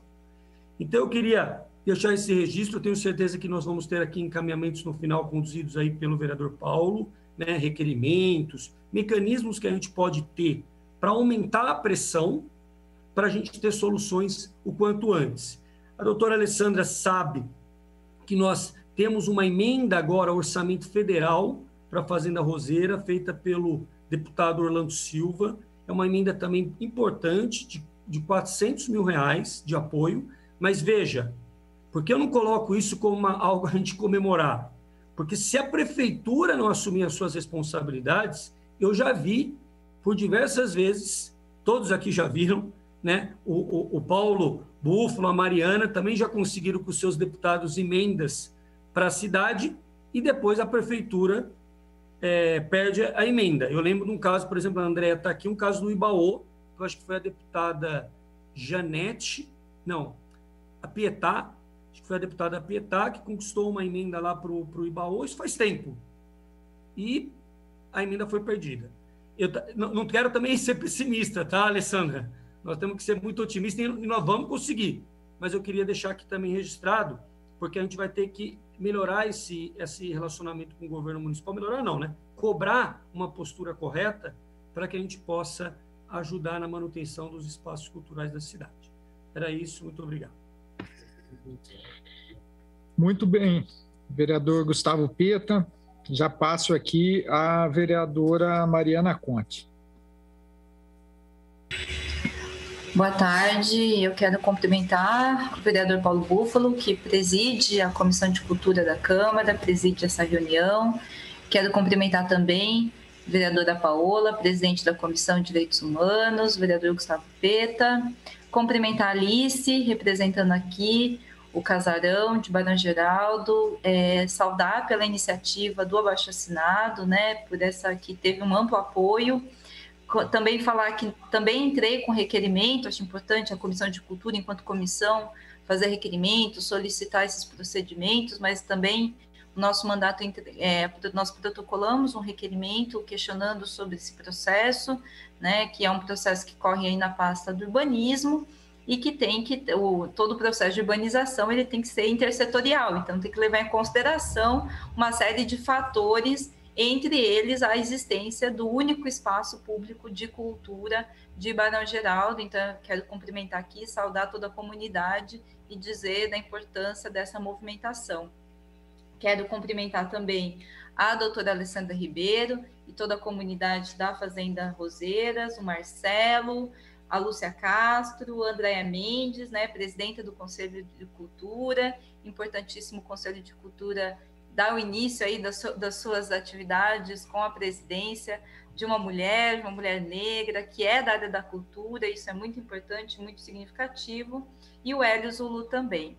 S11: Então, eu queria deixar esse registro. Eu tenho certeza que nós vamos ter aqui encaminhamentos no final conduzidos aí pelo vereador Paulo, né, requerimentos, mecanismos que a gente pode ter para aumentar a pressão, para a gente ter soluções o quanto antes. A doutora Alessandra sabe que nós temos uma emenda agora ao orçamento federal para a Fazenda Roseira, feita pelo deputado Orlando Silva. É uma emenda também importante, de, de 400 mil reais de apoio. Mas veja, porque eu não coloco isso como uma, algo a gente comemorar? Porque se a prefeitura não assumir as suas responsabilidades, eu já vi por diversas vezes, todos aqui já viram, né? O, o, o Paulo Búfalo, a Mariana também já conseguiram com seus deputados emendas para a cidade e depois a prefeitura é, perde a emenda. Eu lembro de um caso, por exemplo, a Andréia está aqui, um caso do Ibaô, eu acho que foi a deputada Janete, não, a Pietá, acho que foi a deputada Pietá, que conquistou uma emenda lá para o Ibaô, isso faz tempo. E a emenda foi perdida. Eu não quero também [LAUGHS] ser pessimista, tá, Alessandra? Nós temos que ser muito otimistas e nós vamos conseguir. Mas eu queria deixar aqui também registrado, porque a gente vai ter que melhorar esse, esse relacionamento com o governo municipal, melhorar não, né? Cobrar uma postura correta para que a gente possa ajudar na manutenção dos espaços culturais da cidade. Era isso, muito obrigado.
S3: Muito bem, vereador Gustavo Peta. Já passo aqui a vereadora Mariana Conte.
S12: Boa tarde, eu quero cumprimentar o vereador Paulo Búfalo, que preside a Comissão de Cultura da Câmara, preside essa reunião. Quero cumprimentar também a vereadora Paola, presidente da Comissão de Direitos Humanos, o vereador Gustavo Peta. Cumprimentar a Alice, representando aqui o Casarão de Barão Geraldo, é, saudar pela iniciativa do abaixo assinado, né, por essa que teve um amplo apoio. Também falar que também entrei com requerimento, acho importante a Comissão de Cultura, enquanto comissão, fazer requerimento, solicitar esses procedimentos, mas também o nosso mandato, é, nós protocolamos um requerimento questionando sobre esse processo, né, que é um processo que corre aí na pasta do urbanismo e que tem que, o, todo o processo de urbanização, ele tem que ser intersetorial, então tem que levar em consideração uma série de fatores entre eles a existência do único espaço público de cultura de Barão Geraldo. Então, quero cumprimentar aqui, saudar toda a comunidade e dizer da importância dessa movimentação. Quero cumprimentar também a doutora Alessandra Ribeiro e toda a comunidade da Fazenda Roseiras, o Marcelo, a Lúcia Castro, Andréia Mendes, né, presidenta do Conselho de Cultura, importantíssimo Conselho de Cultura dá o início aí das, das suas atividades com a presidência de uma mulher, uma mulher negra, que é da área da cultura, isso é muito importante, muito significativo, e o Hélio Zulu também.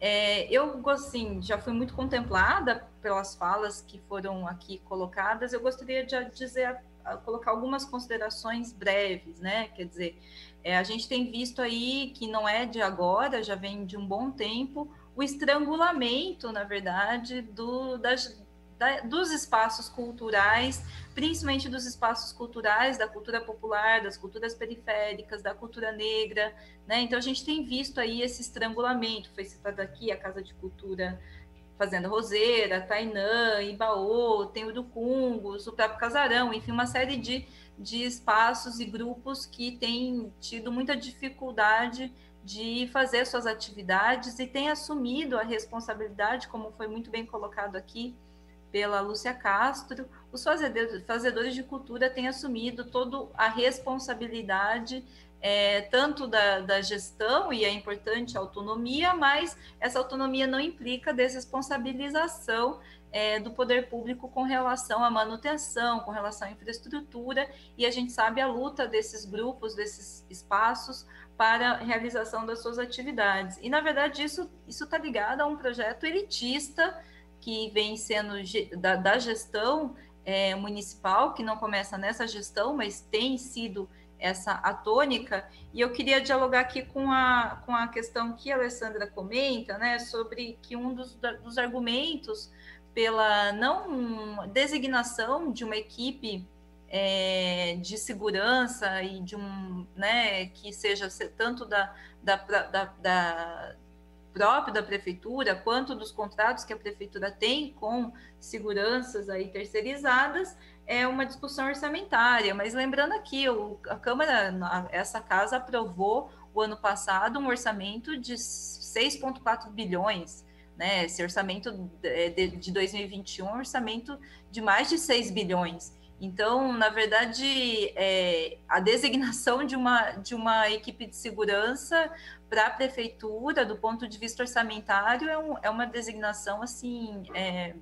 S12: É, eu, assim, já fui muito contemplada pelas falas que foram aqui colocadas, eu gostaria de dizer, colocar algumas considerações breves, né, quer dizer, é, a gente tem visto aí que não é de agora, já vem de um bom tempo, o estrangulamento, na verdade, do, das, da, dos espaços culturais, principalmente dos espaços culturais, da cultura popular, das culturas periféricas, da cultura negra, né? Então a gente tem visto aí esse estrangulamento, foi citado aqui a Casa de Cultura Fazenda Roseira, Tainã, Ibaô, tem o do Cungos, o próprio Casarão, enfim, uma série de, de espaços e grupos que têm tido muita dificuldade de fazer suas atividades e tem assumido a responsabilidade, como foi muito bem colocado aqui pela Lúcia Castro, os fazedores de cultura têm assumido toda a responsabilidade, é, tanto da, da, gestão, e é importante a autonomia, mas essa autonomia não implica desresponsabilização é, do poder público com relação à manutenção, com relação à infraestrutura, e a gente sabe a luta desses grupos, desses espaços, para a realização das suas atividades. E, na verdade, isso está ligado a um projeto elitista que vem sendo da, da gestão é, municipal, que não começa nessa gestão, mas tem sido essa a tônica, e eu queria dialogar aqui com a, com a questão que a Alessandra comenta, né, sobre que um dos, dos argumentos pela não designação de uma equipe é, de segurança e de um, né, que seja tanto da, da, da, da próprio da prefeitura, quanto dos contratos que a prefeitura tem com seguranças aí terceirizadas, é uma discussão orçamentária. Mas lembrando aqui, o, a Câmara, essa casa aprovou o ano passado um orçamento de 6,4 bilhões. Né? Esse orçamento de, de 2021 é um orçamento de mais de 6 bilhões. Então, na verdade, é, a designação de uma, de uma equipe de segurança para a prefeitura, do ponto de vista orçamentário, é, um, é uma designação assim, é,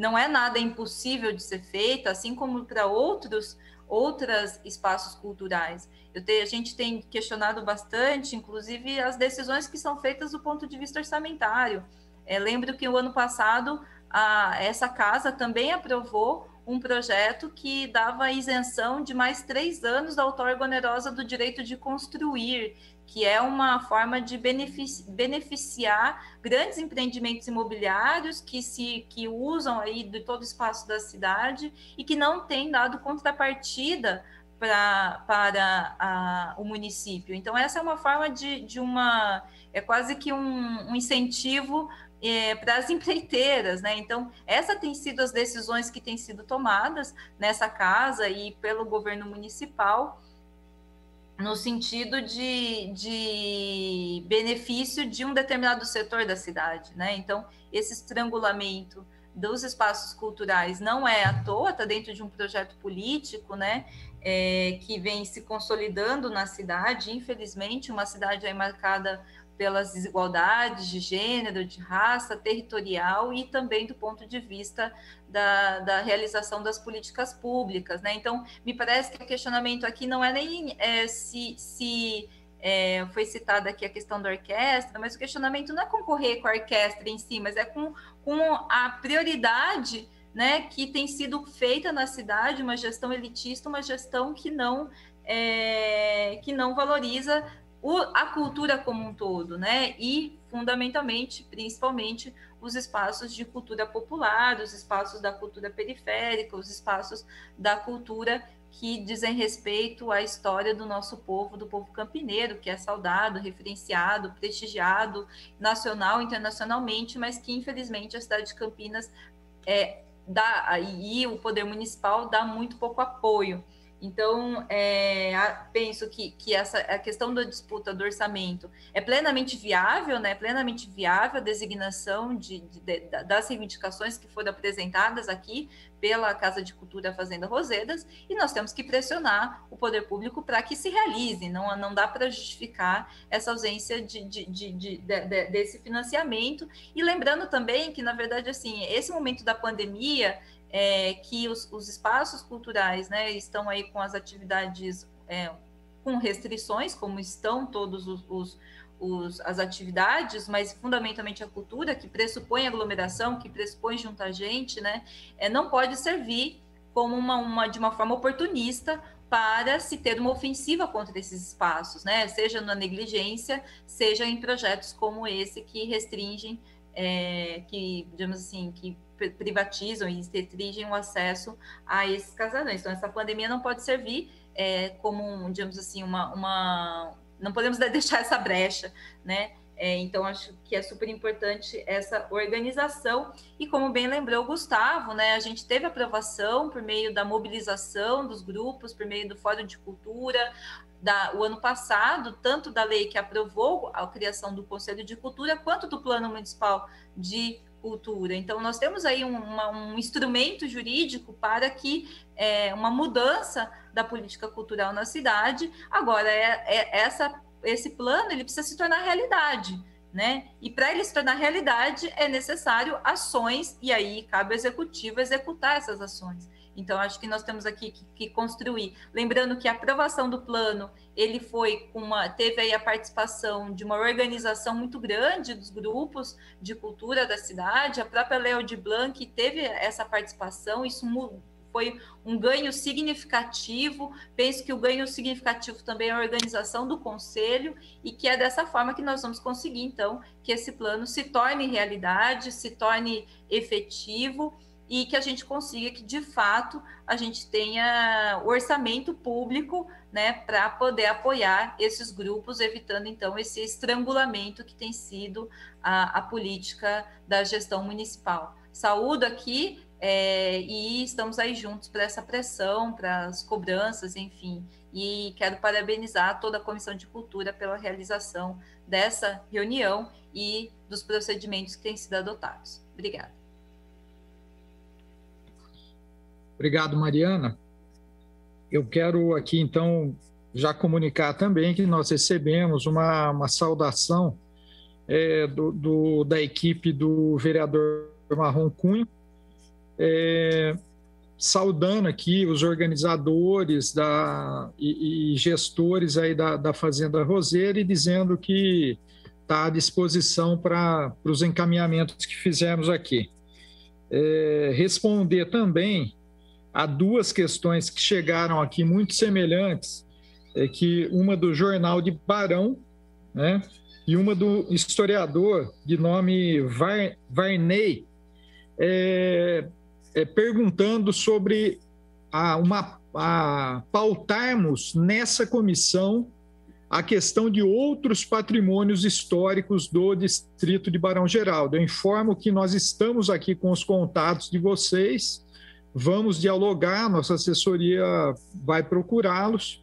S12: não é nada impossível de ser feita, assim como para outros outros espaços culturais. Te, a gente tem questionado bastante, inclusive, as decisões que são feitas do ponto de vista orçamentário. É, lembro que o ano passado a, essa casa também aprovou um projeto que dava isenção de mais três anos da outorga onerosa do direito de construir, que é uma forma de beneficiar grandes empreendimentos imobiliários que se que usam aí de todo o espaço da cidade e que não tem dado contrapartida pra, para a, o município. Então, essa é uma forma de, de uma. É quase que um, um incentivo é, para as [LAUGHS] empreiteiras, né? Então, essa tem sido as decisões que têm sido tomadas nessa casa e pelo governo municipal, no sentido de, de benefício de um determinado setor da cidade, né? Então, esse estrangulamento dos espaços culturais não é à toa, está dentro de um projeto político, né? É, que vem se consolidando na cidade, infelizmente, uma cidade aí marcada pelas desigualdades de gênero, de raça, territorial e também do ponto de vista da, da realização das políticas públicas. Né? Então, me parece que o questionamento aqui não é nem é, se, se é, foi citada aqui a questão da orquestra, mas o questionamento não é concorrer com a orquestra em si, mas é com, com a prioridade né, que tem sido feita na cidade, uma gestão elitista, uma gestão que não é, que não valoriza o, a cultura como um todo, né? E, fundamentalmente, principalmente, os espaços de cultura popular, os espaços da cultura periférica, os espaços da cultura que dizem respeito à história do nosso povo, do povo campineiro, que é saudado, referenciado, prestigiado nacional internacionalmente, mas que, infelizmente, a cidade de Campinas é, dá, e o poder municipal dá muito pouco apoio. Então, é, penso que, que essa a questão da disputa do orçamento é plenamente viável, né? Plenamente viável a designação de, de, de, das reivindicações que foram apresentadas aqui pela Casa de Cultura Fazenda Rosedas, e nós temos que pressionar o poder público para que se realize. Não, não dá para justificar essa ausência de, de, desse financiamento. E lembrando também que, na verdade, assim, esse momento da pandemia é, que os, os, espaços culturais né, estão aí com as atividades é, com restrições, como estão todos os, os, os, as atividades, mas fundamentalmente a cultura, que pressupõe aglomeração, que pressupõe juntar gente, né, é, não pode servir como uma, uma, de uma forma oportunista para se ter uma ofensiva contra esses espaços, né? Seja na negligência, seja em projetos como esse que restringem, é, que digamos assim, que privatizam e restringem o acesso a esses casarões. Então, essa pandemia não pode servir é, como, digamos assim, uma, uma... Não podemos [LAUGHS] deixar essa brecha, né? É, então, acho que é super importante essa organização. E como bem lembrou o Gustavo, né, a gente teve aprovação por meio da mobilização dos grupos, por meio do Fórum de Cultura, da, o ano passado, tanto da lei que aprovou a criação do Conselho de Cultura, quanto do Plano Municipal de cultura. Então, nós temos aí um, uma, um instrumento jurídico para que é, uma mudança da política cultural na cidade. Agora, é, é essa, esse plano ele precisa se tornar realidade. Né? E para ele se tornar realidade é necessário ações, e aí cabe ao executivo executar essas ações. Então, acho que nós temos aqui que, que, construir. Lembrando que a aprovação do plano, ele foi uma, teve a participação de uma organização muito grande dos grupos de cultura da cidade, a própria Leo de Blanc teve essa participação, isso foi um ganho significativo. Penso que o ganho significativo também é a organização do conselho e que é dessa forma que nós vamos conseguir, então, que esse plano se torne realidade, se torne efetivo e que a gente consiga que, de fato, a gente tenha orçamento público né, para poder apoiar esses grupos, evitando, então, esse estrangulamento que tem sido a, a política da gestão municipal. Saúdo aqui é, e estamos aí juntos para essa pressão, para as cobranças, enfim. E quero parabenizar toda a Comissão de Cultura pela realização dessa reunião e dos procedimentos que têm sido adotados. Obrigada.
S3: Obrigado, Mariana. Eu quero aqui, então, já comunicar também que nós recebemos uma, uma saudação é, do, do, da equipe do vereador Marrom Cunha, é, saudando aqui os organizadores da, e, e gestores aí da, da Fazenda Roseira e dizendo que está à disposição para os encaminhamentos que fizemos aqui. É, responder também há duas questões que chegaram aqui muito semelhantes, é que uma do jornal de Barão, né, e uma do historiador de nome Var, Varney, é, é, perguntando sobre a, uma, a pautarmos nessa comissão a questão de outros patrimônios históricos do distrito de Barão Geraldo. Eu informo que nós estamos aqui com os contatos de vocês vamos dialogar, nossa assessoria vai procurá-los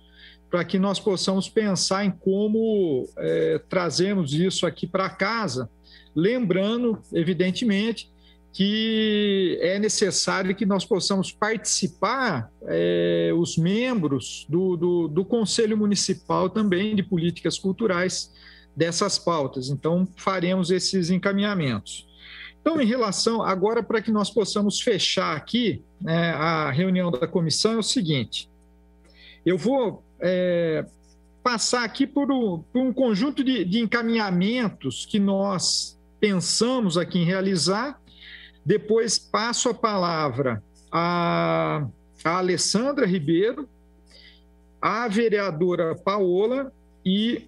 S3: para que nós possamos pensar em como é, trazemos isso aqui para casa, lembrando, evidentemente, que é necessário que nós possamos participar, é, os membros do, do, do Conselho Municipal também de Políticas Culturais dessas pautas. Então, faremos esses encaminhamentos. Então, em relação, agora, para que nós possamos fechar aqui né, a reunião da comissão, é o seguinte: eu vou é, passar aqui por um, por um conjunto de, de, encaminhamentos que nós pensamos aqui em realizar. Depois passo a palavra à, à Alessandra Ribeiro, à vereadora Paola e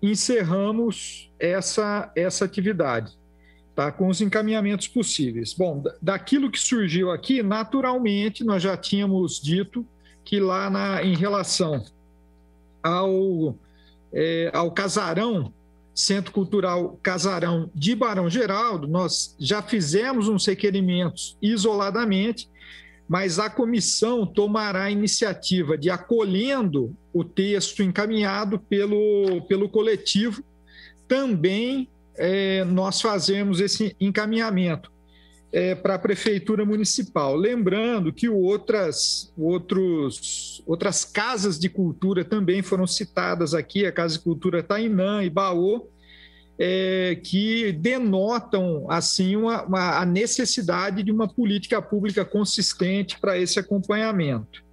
S3: encerramos essa, essa atividade tá? com os encaminhamentos possíveis. Bom, daquilo que surgiu aqui, naturalmente, nós já tínhamos dito que lá na, em relação ao, é, ao casarão Centro Cultural Casarão de Barão Geraldo, nós já fizemos uns requerimentos isoladamente, mas a comissão tomará a iniciativa de acolhendo o texto encaminhado pelo, pelo coletivo, também é, nós fazemos esse encaminhamento é, para a Prefeitura Municipal. Lembrando que outras, outros, outras casas de cultura também foram citadas aqui, a Casa de Cultura Tainã e Baô, é, que denotam assim uma, uma, a necessidade de uma política pública consistente para esse acompanhamento.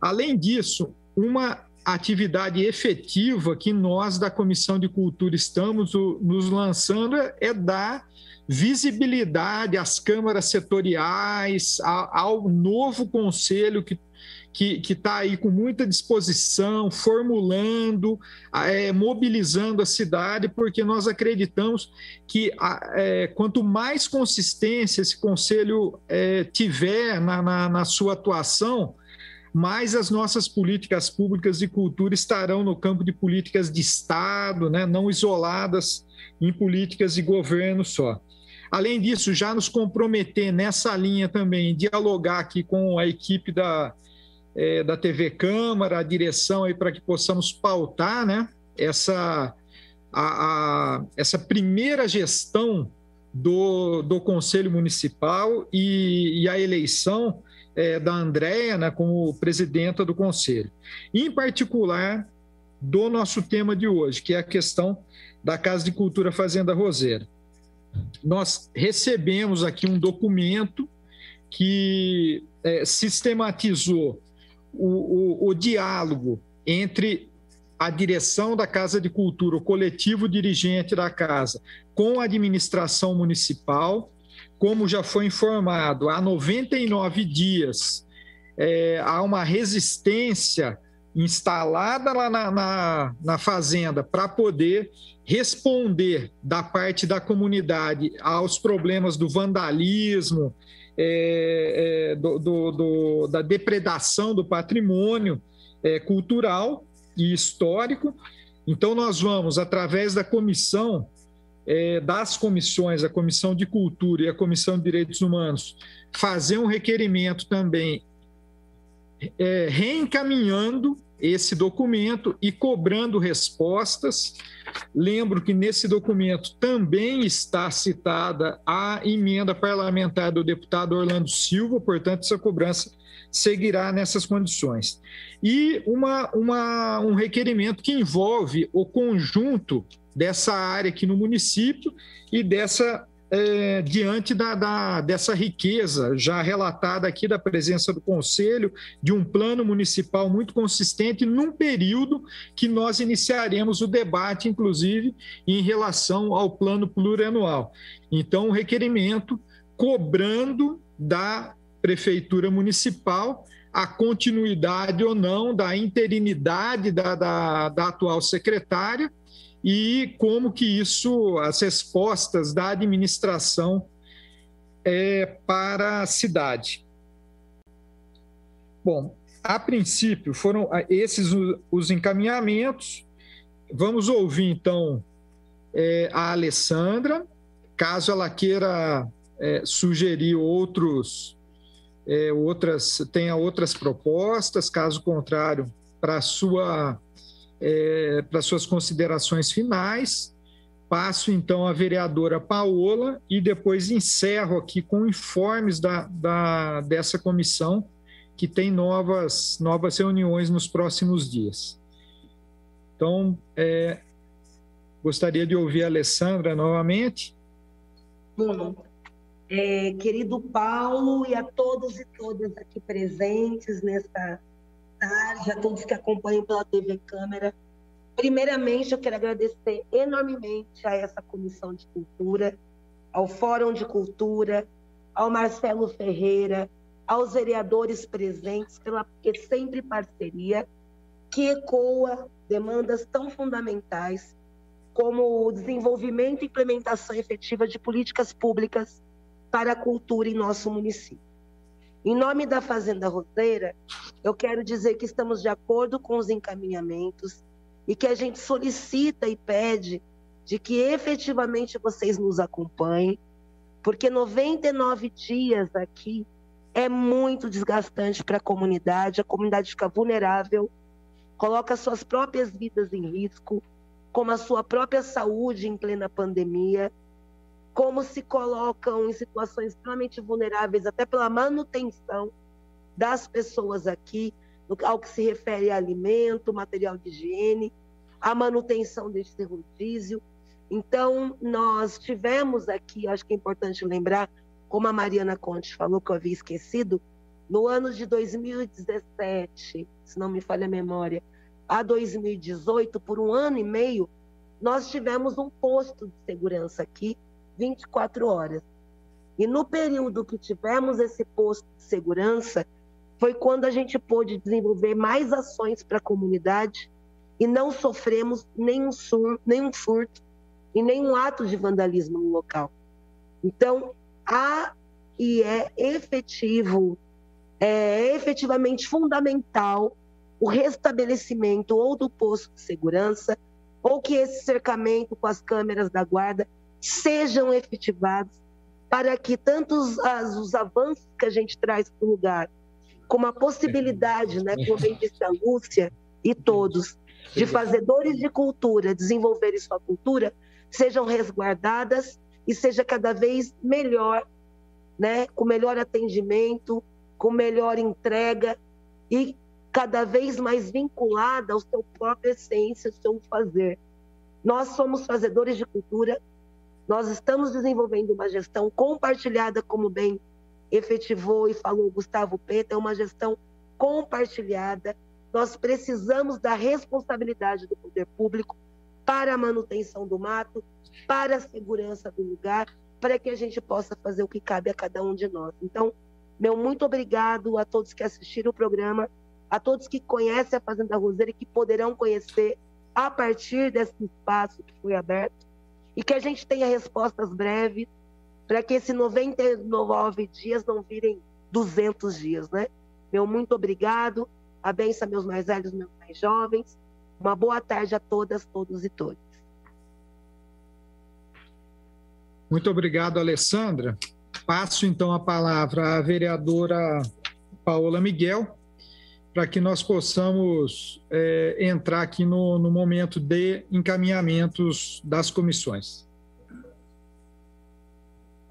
S3: Além disso, uma atividade efetiva que nós da Comissão de Cultura estamos nos lançando é dar visibilidade às câmaras setoriais, ao novo conselho que que está aí com muita disposição, formulando, é, mobilizando a cidade, porque nós acreditamos que é, quanto mais consistência esse conselho é, tiver na, na, na sua atuação, mais as nossas políticas públicas de cultura estarão no campo de políticas de Estado, né, não isoladas em políticas de governo só. Além disso, já nos comprometer nessa linha também, dialogar aqui com a equipe da, é, da TV Câmara, a direção aí para que possamos pautar né, essa, a, a, essa primeira gestão do, do Conselho Municipal e, e a eleição é, da Andréia né, como presidenta do Conselho. Em particular, do nosso tema de hoje, que é a questão da Casa de Cultura Fazenda Roseira nós recebemos aqui um documento que é, sistematizou o, o, o diálogo entre a direção da Casa de Cultura, o coletivo dirigente da casa, com a administração municipal. Como já foi informado, há 99 dias é, há uma resistência instalada lá na, na, na fazenda para poder responder da parte da comunidade aos problemas do vandalismo, é, é, do, do, do, da depredação do patrimônio é, cultural e histórico. Então, nós vamos, através da comissão, é, das comissões, a Comissão de Cultura e a Comissão de Direitos Humanos, fazer um requerimento também é, reencaminhando esse documento e cobrando respostas. Lembro que nesse documento também está citada a emenda parlamentar do deputado Orlando Silva, portanto, essa cobrança seguirá nessas condições. E uma, uma, um requerimento que envolve o conjunto dessa área aqui no município e dessa é, diante da, da, dessa riqueza já relatada aqui da presença do Conselho, de um plano municipal muito consistente, num período que nós iniciaremos o debate, inclusive, em relação ao plano plurianual. Então, o um requerimento cobrando da Prefeitura Municipal a continuidade ou não da interinidade da, da, da atual secretária e como que isso, as respostas da administração é, para a cidade. Bom, a princípio foram esses os encaminhamentos. Vamos ouvir então é, a Alessandra, caso ela queira é, sugerir outros, é, outras, tenha outras propostas, caso contrário, para sua é, para suas considerações finais. Passo então à vereadora Paola e depois encerro aqui com informes da, da, dessa comissão, que tem novas, novas reuniões nos próximos dias. Então, é, gostaria de ouvir a Alessandra novamente.
S6: Bom, é, querido Paulo e a todos e todas aqui presentes nesta tarde, a todos que acompanham pela TV Câmara. Primeiramente, eu quero agradecer enormemente a essa Comissão de Cultura, ao Fórum de Cultura, ao Marcelo Ferreira, aos vereadores presentes pela porque sempre parceria que ecoa demandas tão fundamentais como o desenvolvimento e implementação efetiva de políticas públicas para a cultura em nosso município. Em nome da Fazenda Roteira, eu quero dizer que estamos de acordo com os encaminhamentos e que a gente solicita e pede de que efetivamente vocês nos acompanhem, porque 99 dias aqui é muito desgastante para a comunidade, a comunidade fica vulnerável, coloca suas próprias vidas em risco, como a sua própria saúde em plena pandemia, como se colocam em situações extremamente vulneráveis, até pela manutenção das pessoas aqui, ao que se refere a alimento, material de higiene, a manutenção desse rodízio. Então, nós tivemos aqui, acho que é importante lembrar, como a Mariana Conte falou, que eu havia esquecido, no ano de 2017, se não me falha a memória, a 2018, por um ano e meio, nós tivemos um posto de segurança aqui, 24 horas. E no período que tivemos esse posto de segurança, foi quando a gente pôde desenvolver mais ações para a comunidade e não sofremos nenhum, sur, nenhum furto e nenhum ato de vandalismo no local. Então, há e é efetivo, é efetivamente fundamental o restabelecimento ou do posto de segurança ou que esse cercamento com as câmeras da guarda sejam efetivados para que tantos as, os avanços que a gente traz para o lugar, como a possibilidade, né, como bem disse a Lúcia e todos, de fazedores de cultura desenvolverem sua cultura, sejam resguardadas e seja cada vez melhor, né, com melhor atendimento, com melhor entrega e cada vez mais vinculada ao seu próprio essência, ao seu fazer. Nós somos fazedores de cultura, nós estamos desenvolvendo uma gestão compartilhada, como bem efetivou e falou Gustavo Peta, é uma gestão compartilhada. Nós precisamos da responsabilidade do poder público para a manutenção do mato, para a segurança do lugar, para que a gente possa fazer o que cabe a cada um de nós. Então, meu muito obrigado a todos que assistiram o programa, a todos que conhecem a Fazenda Roseira e que poderão conhecer a partir desse espaço que foi aberto e que a gente tenha respostas breves para que esses 99 dias não virem 200 dias, né? Meu muito obrigado, a benção meus mais velhos, meus mais jovens. Uma boa tarde a todas, todos e todas.
S3: Muito obrigado, Alessandra. Passo então a palavra à vereadora Paola Miguel, para que nós possamos é, entrar aqui no, no momento de encaminhamentos das comissões.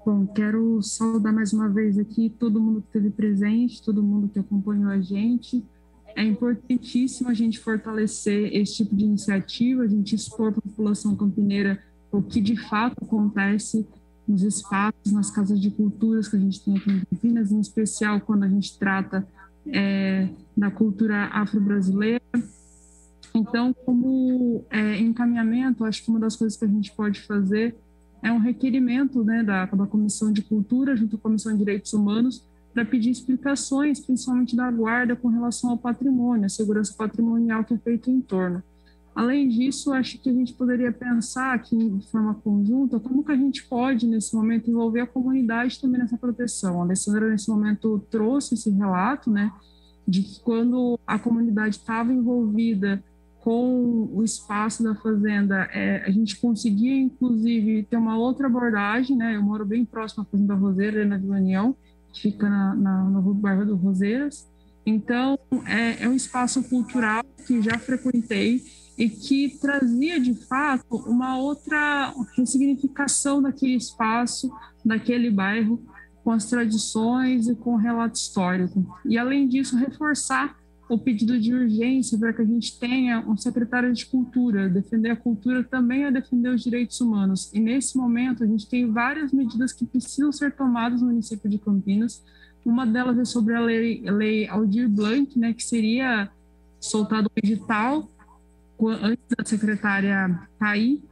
S5: Bom, quero saudar mais uma vez aqui todo mundo que esteve presente, todo mundo que acompanhou a gente. É importantíssimo a gente fortalecer esse tipo de iniciativa, a gente expor para a população campineira o que de fato acontece nos espaços, nas casas de culturas que a gente tem aqui em Campinas, em especial quando a gente trata é, da cultura afro-brasileira. Então, como é, encaminhamento, acho que uma das coisas que a gente pode fazer é um requerimento né, da, da Comissão de Cultura, junto à Comissão de Direitos Humanos, para pedir explicações, principalmente da guarda, com relação ao patrimônio, a segurança patrimonial que é feita em torno. Além disso, acho que a gente poderia pensar aqui de forma conjunta como que a gente pode, nesse momento, envolver a comunidade também nessa proteção. A Alessandra, nesse momento, trouxe esse relato, né, de que quando a comunidade estava envolvida com o espaço da fazenda, é, a gente conseguia, inclusive, ter uma outra abordagem, né? Eu moro bem próximo à Fazenda Roseira, na Vila União, que fica na, na, no bairro do Roseiras. Então, é, é um espaço cultural que já frequentei e que trazia, de fato, uma outra ressignificação daquele espaço, daquele bairro, com as tradições e com o relato histórico. E, além disso, reforçar o pedido de urgência para que a gente tenha um secretário de cultura. Defender a cultura também é defender os direitos humanos. E nesse momento a gente tem várias medidas que precisam ser tomadas no município de Campinas. Uma delas é sobre a lei, lei Aldir Blanc, né, que seria soltado o edital antes da secretária cair,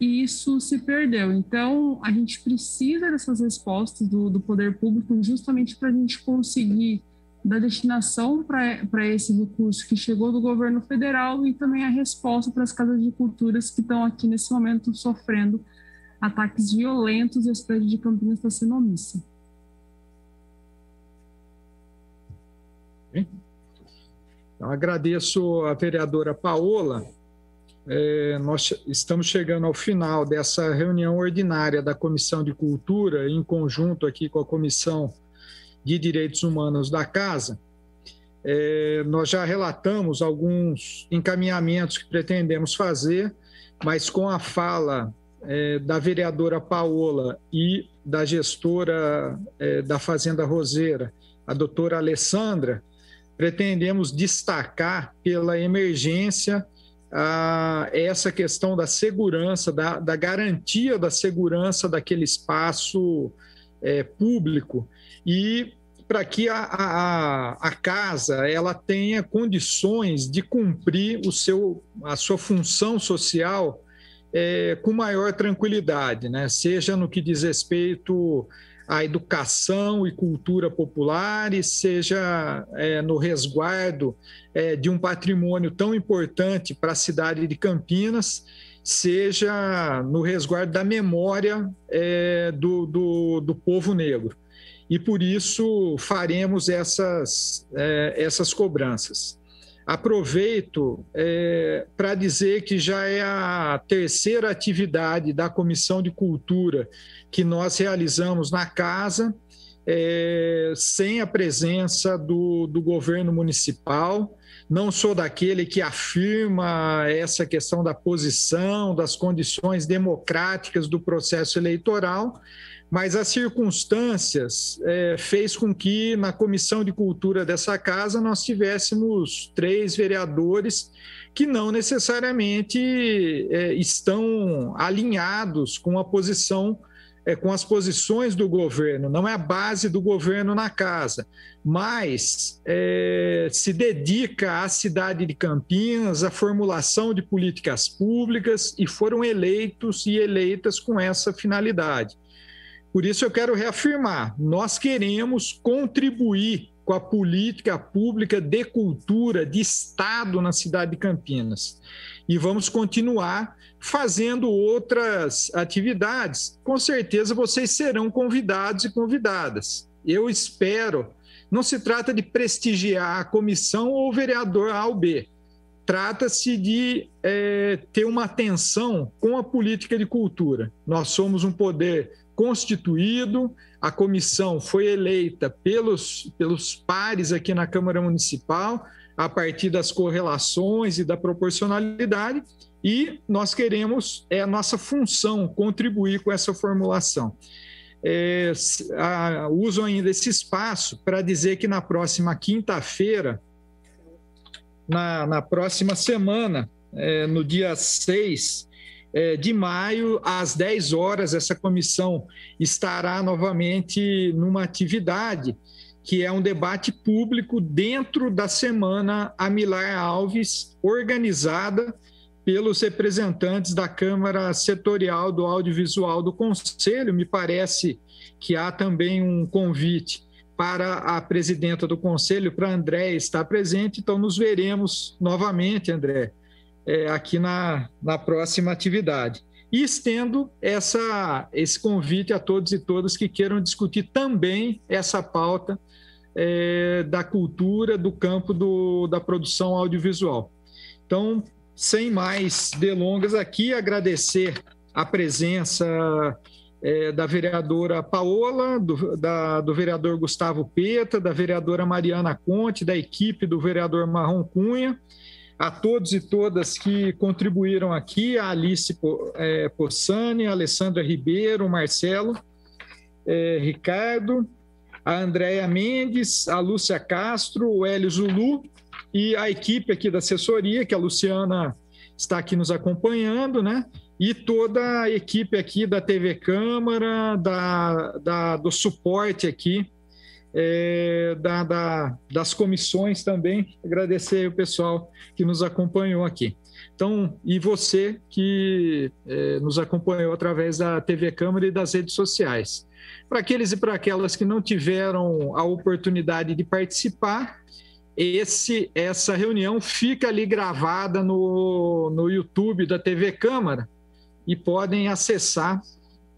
S5: e isso se perdeu. Então, a gente precisa dessas respostas do, do poder público justamente para a gente conseguir da destinação para esse recurso que chegou do governo federal e também a resposta para as casas de culturas que estão aqui nesse momento sofrendo ataques violentos e a cidade de Campinas está sendo omissa.
S3: Então, agradeço a vereadora Paola. é, nós estamos chegando ao final dessa reunião ordinária da Comissão de Cultura, em conjunto aqui com a Comissão de Direitos Humanos da Casa. É, nós já relatamos alguns encaminhamentos que pretendemos fazer, mas com a fala é, da vereadora Paola e da gestora é, da Fazenda Roseira, a doutora Alessandra, pretendemos destacar pela emergência essa questão da segurança, da, da, garantia da segurança daquele espaço é, público e para que a, a, a, casa ela tenha condições de cumprir o seu, a sua função social é, com maior tranquilidade, né? seja no que diz respeito à educação e cultura populares, seja é, no resguardo é, de um patrimônio tão importante para a cidade de Campinas, seja no resguardo da memória é, do, do, do povo negro. E por isso faremos essas, é, essas cobranças. Aproveito é, para dizer que já é a terceira atividade da Comissão de Cultura que nós realizamos na casa, é, sem a presença do, do governo municipal. Não sou daquele que afirma essa questão da posição, das condições democráticas do processo eleitoral, mas as circunstâncias é, fez com que na comissão de cultura dessa casa nós tivéssemos três vereadores que não necessariamente é, estão alinhados com a posição é, com as posições do governo, não é a base do governo na casa, mas é, se dedica à cidade de Campinas, à formulação de políticas públicas e foram eleitos e eleitas com essa finalidade. Por isso eu quero reafirmar: nós queremos contribuir com a política pública de cultura de Estado na cidade de Campinas. E vamos continuar fazendo outras atividades. Com certeza vocês serão convidados e convidadas. Eu espero. Não se trata de prestigiar a comissão ou o vereador A ou B. Trata-se de é, ter uma atenção com a política de cultura. Nós somos um poder constituído, a comissão foi eleita pelos, pelos pares aqui na Câmara Municipal, a partir das correlações e da proporcionalidade, e nós queremos, é a nossa função, contribuir com essa formulação. É, a, uso ainda esse espaço para dizer que na próxima quinta-feira, na, na próxima semana, é, no dia 6, é, de maio, às 10 horas, essa comissão estará novamente numa atividade que é um debate público dentro da semana Amilar Alves, organizada pelos representantes da Câmara Setorial do Audiovisual do Conselho. Me parece que há também um convite para a presidenta do Conselho, para André estar presente, então nos veremos novamente, André, é, aqui na, na próxima atividade. E estendo essa, esse convite a todos e todas que queiram discutir também essa pauta é, da cultura do campo do, da produção audiovisual. Então, sem mais delongas aqui, agradecer a presença é, da vereadora Paola, do, da, do vereador Gustavo Peta, da vereadora Mariana Conte, da equipe do vereador Marrom Cunha, a todos e todas que contribuíram aqui, a Alice é, Possani, a Alessandra Ribeiro, Marcelo, é, Ricardo, a Andréia Mendes, a Lúcia Castro, o Hélio Zulu e a equipe aqui da assessoria, que a Luciana está aqui nos acompanhando, né? E toda a equipe aqui da TV Câmara, da, da do suporte aqui é, da, da, das comissões também. Agradecer o pessoal que nos acompanhou aqui. Então, e você que é, nos acompanhou através da TV Câmara e das redes sociais. Para aqueles e para aquelas que não tiveram a oportunidade de participar, esse, essa reunião fica ali gravada no, no YouTube da TV Câmara e podem acessar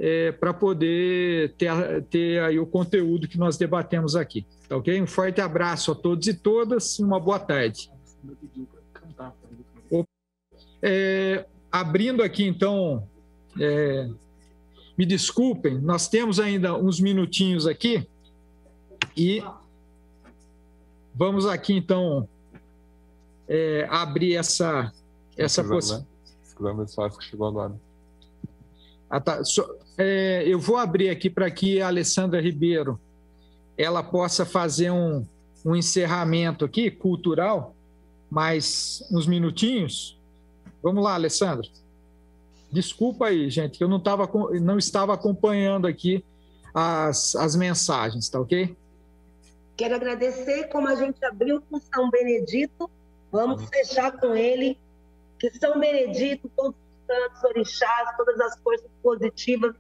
S3: é, para poder ter, ter aí o conteúdo que nós debatemos aqui. Tá ok? Um forte abraço a todos e todas e uma boa tarde. É, abrindo aqui, então, é, me desculpem, nós temos ainda uns minutinhos aqui e vamos aqui, então, é, abrir essa, essa possibilidade.
S13: Né? chegou agora.
S3: Ah, tá. So, é, eu vou abrir aqui para que a Alessandra Ribeiro ela possa fazer um, um encerramento aqui, cultural, mais uns minutinhos. Vamos lá, Alessandra. Desculpa aí, gente, que eu não, tava, não estava acompanhando aqui as, as mensagens, tá ok?
S6: Quero agradecer como a gente abriu com São Benedito, vamos fechar com ele, que São Benedito, todos os santos, orixás, todas as forças positivas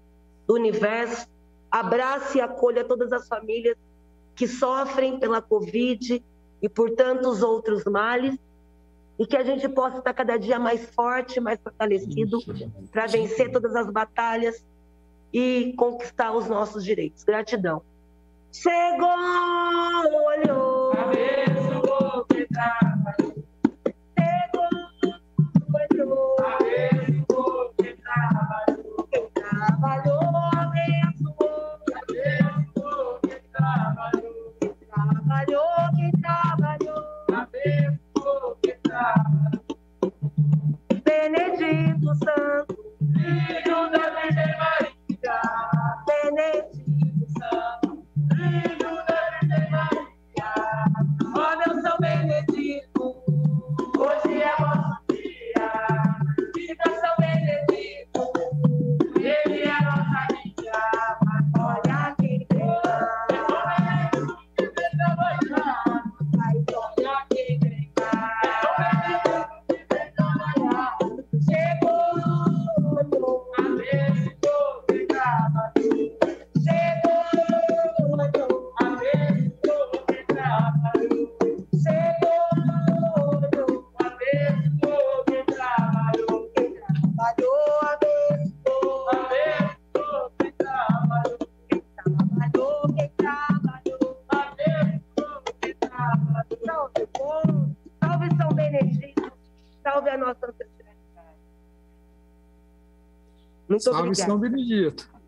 S6: do universo, abrace e acolha todas as famílias que sofrem pela Covid e por tantos outros males, e que a gente possa estar cada dia mais forte, mais fortalecido para vencer todas as batalhas e conquistar os nossos direitos. Gratidão. Chegou, olhou. Olhou. Benedito Santo, Muito
S3: Salve
S6: obrigada.
S3: São Benedito.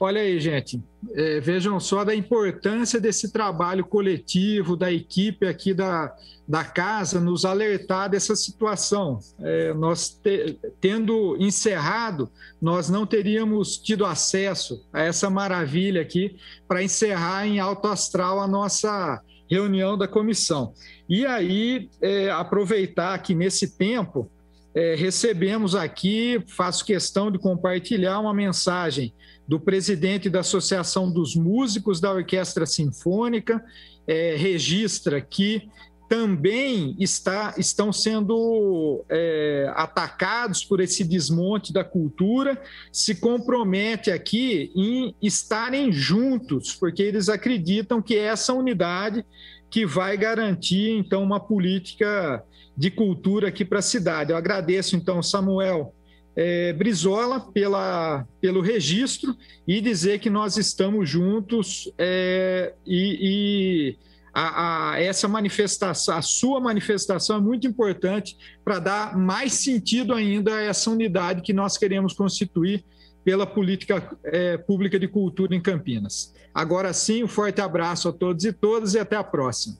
S3: Olha aí, gente, é, vejam só da importância desse trabalho coletivo, da equipe aqui da, da casa, nos alertar dessa situação. É, nós, te- tendo encerrado, nós não teríamos tido acesso a essa maravilha aqui para encerrar em alto astral a nossa reunião da comissão. E aí, é, aproveitar que nesse tempo, é, recebemos aqui, faço questão de compartilhar uma mensagem do presidente da Associação dos Músicos da Orquestra Sinfônica, é, registra que também está, estão sendo é, atacados por esse desmonte da cultura, se compromete aqui em estarem juntos, porque eles acreditam que é essa unidade que vai garantir, então, uma política de cultura aqui para a cidade. Eu agradeço, então, Samuel eh, Brizola pela, pelo registro e dizer que nós estamos juntos eh, e, e a, a- essa manifestação, a sua manifestação é muito importante para dar mais sentido ainda a essa unidade que nós queremos constituir pela política eh, pública de cultura em Campinas. Agora sim, um forte abraço a todos e todas e até a próxima.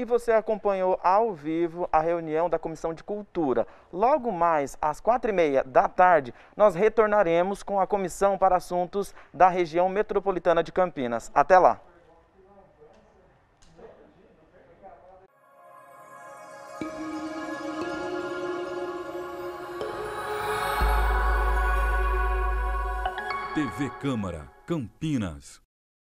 S2: E você acompanhou ao vivo a reunião da Comissão de Cultura. Logo mais, às quatro e meia da tarde, nós retornaremos com a Comissão para Assuntos da Região Metropolitana de Campinas. Até lá!
S1: TV Câmara, Campinas.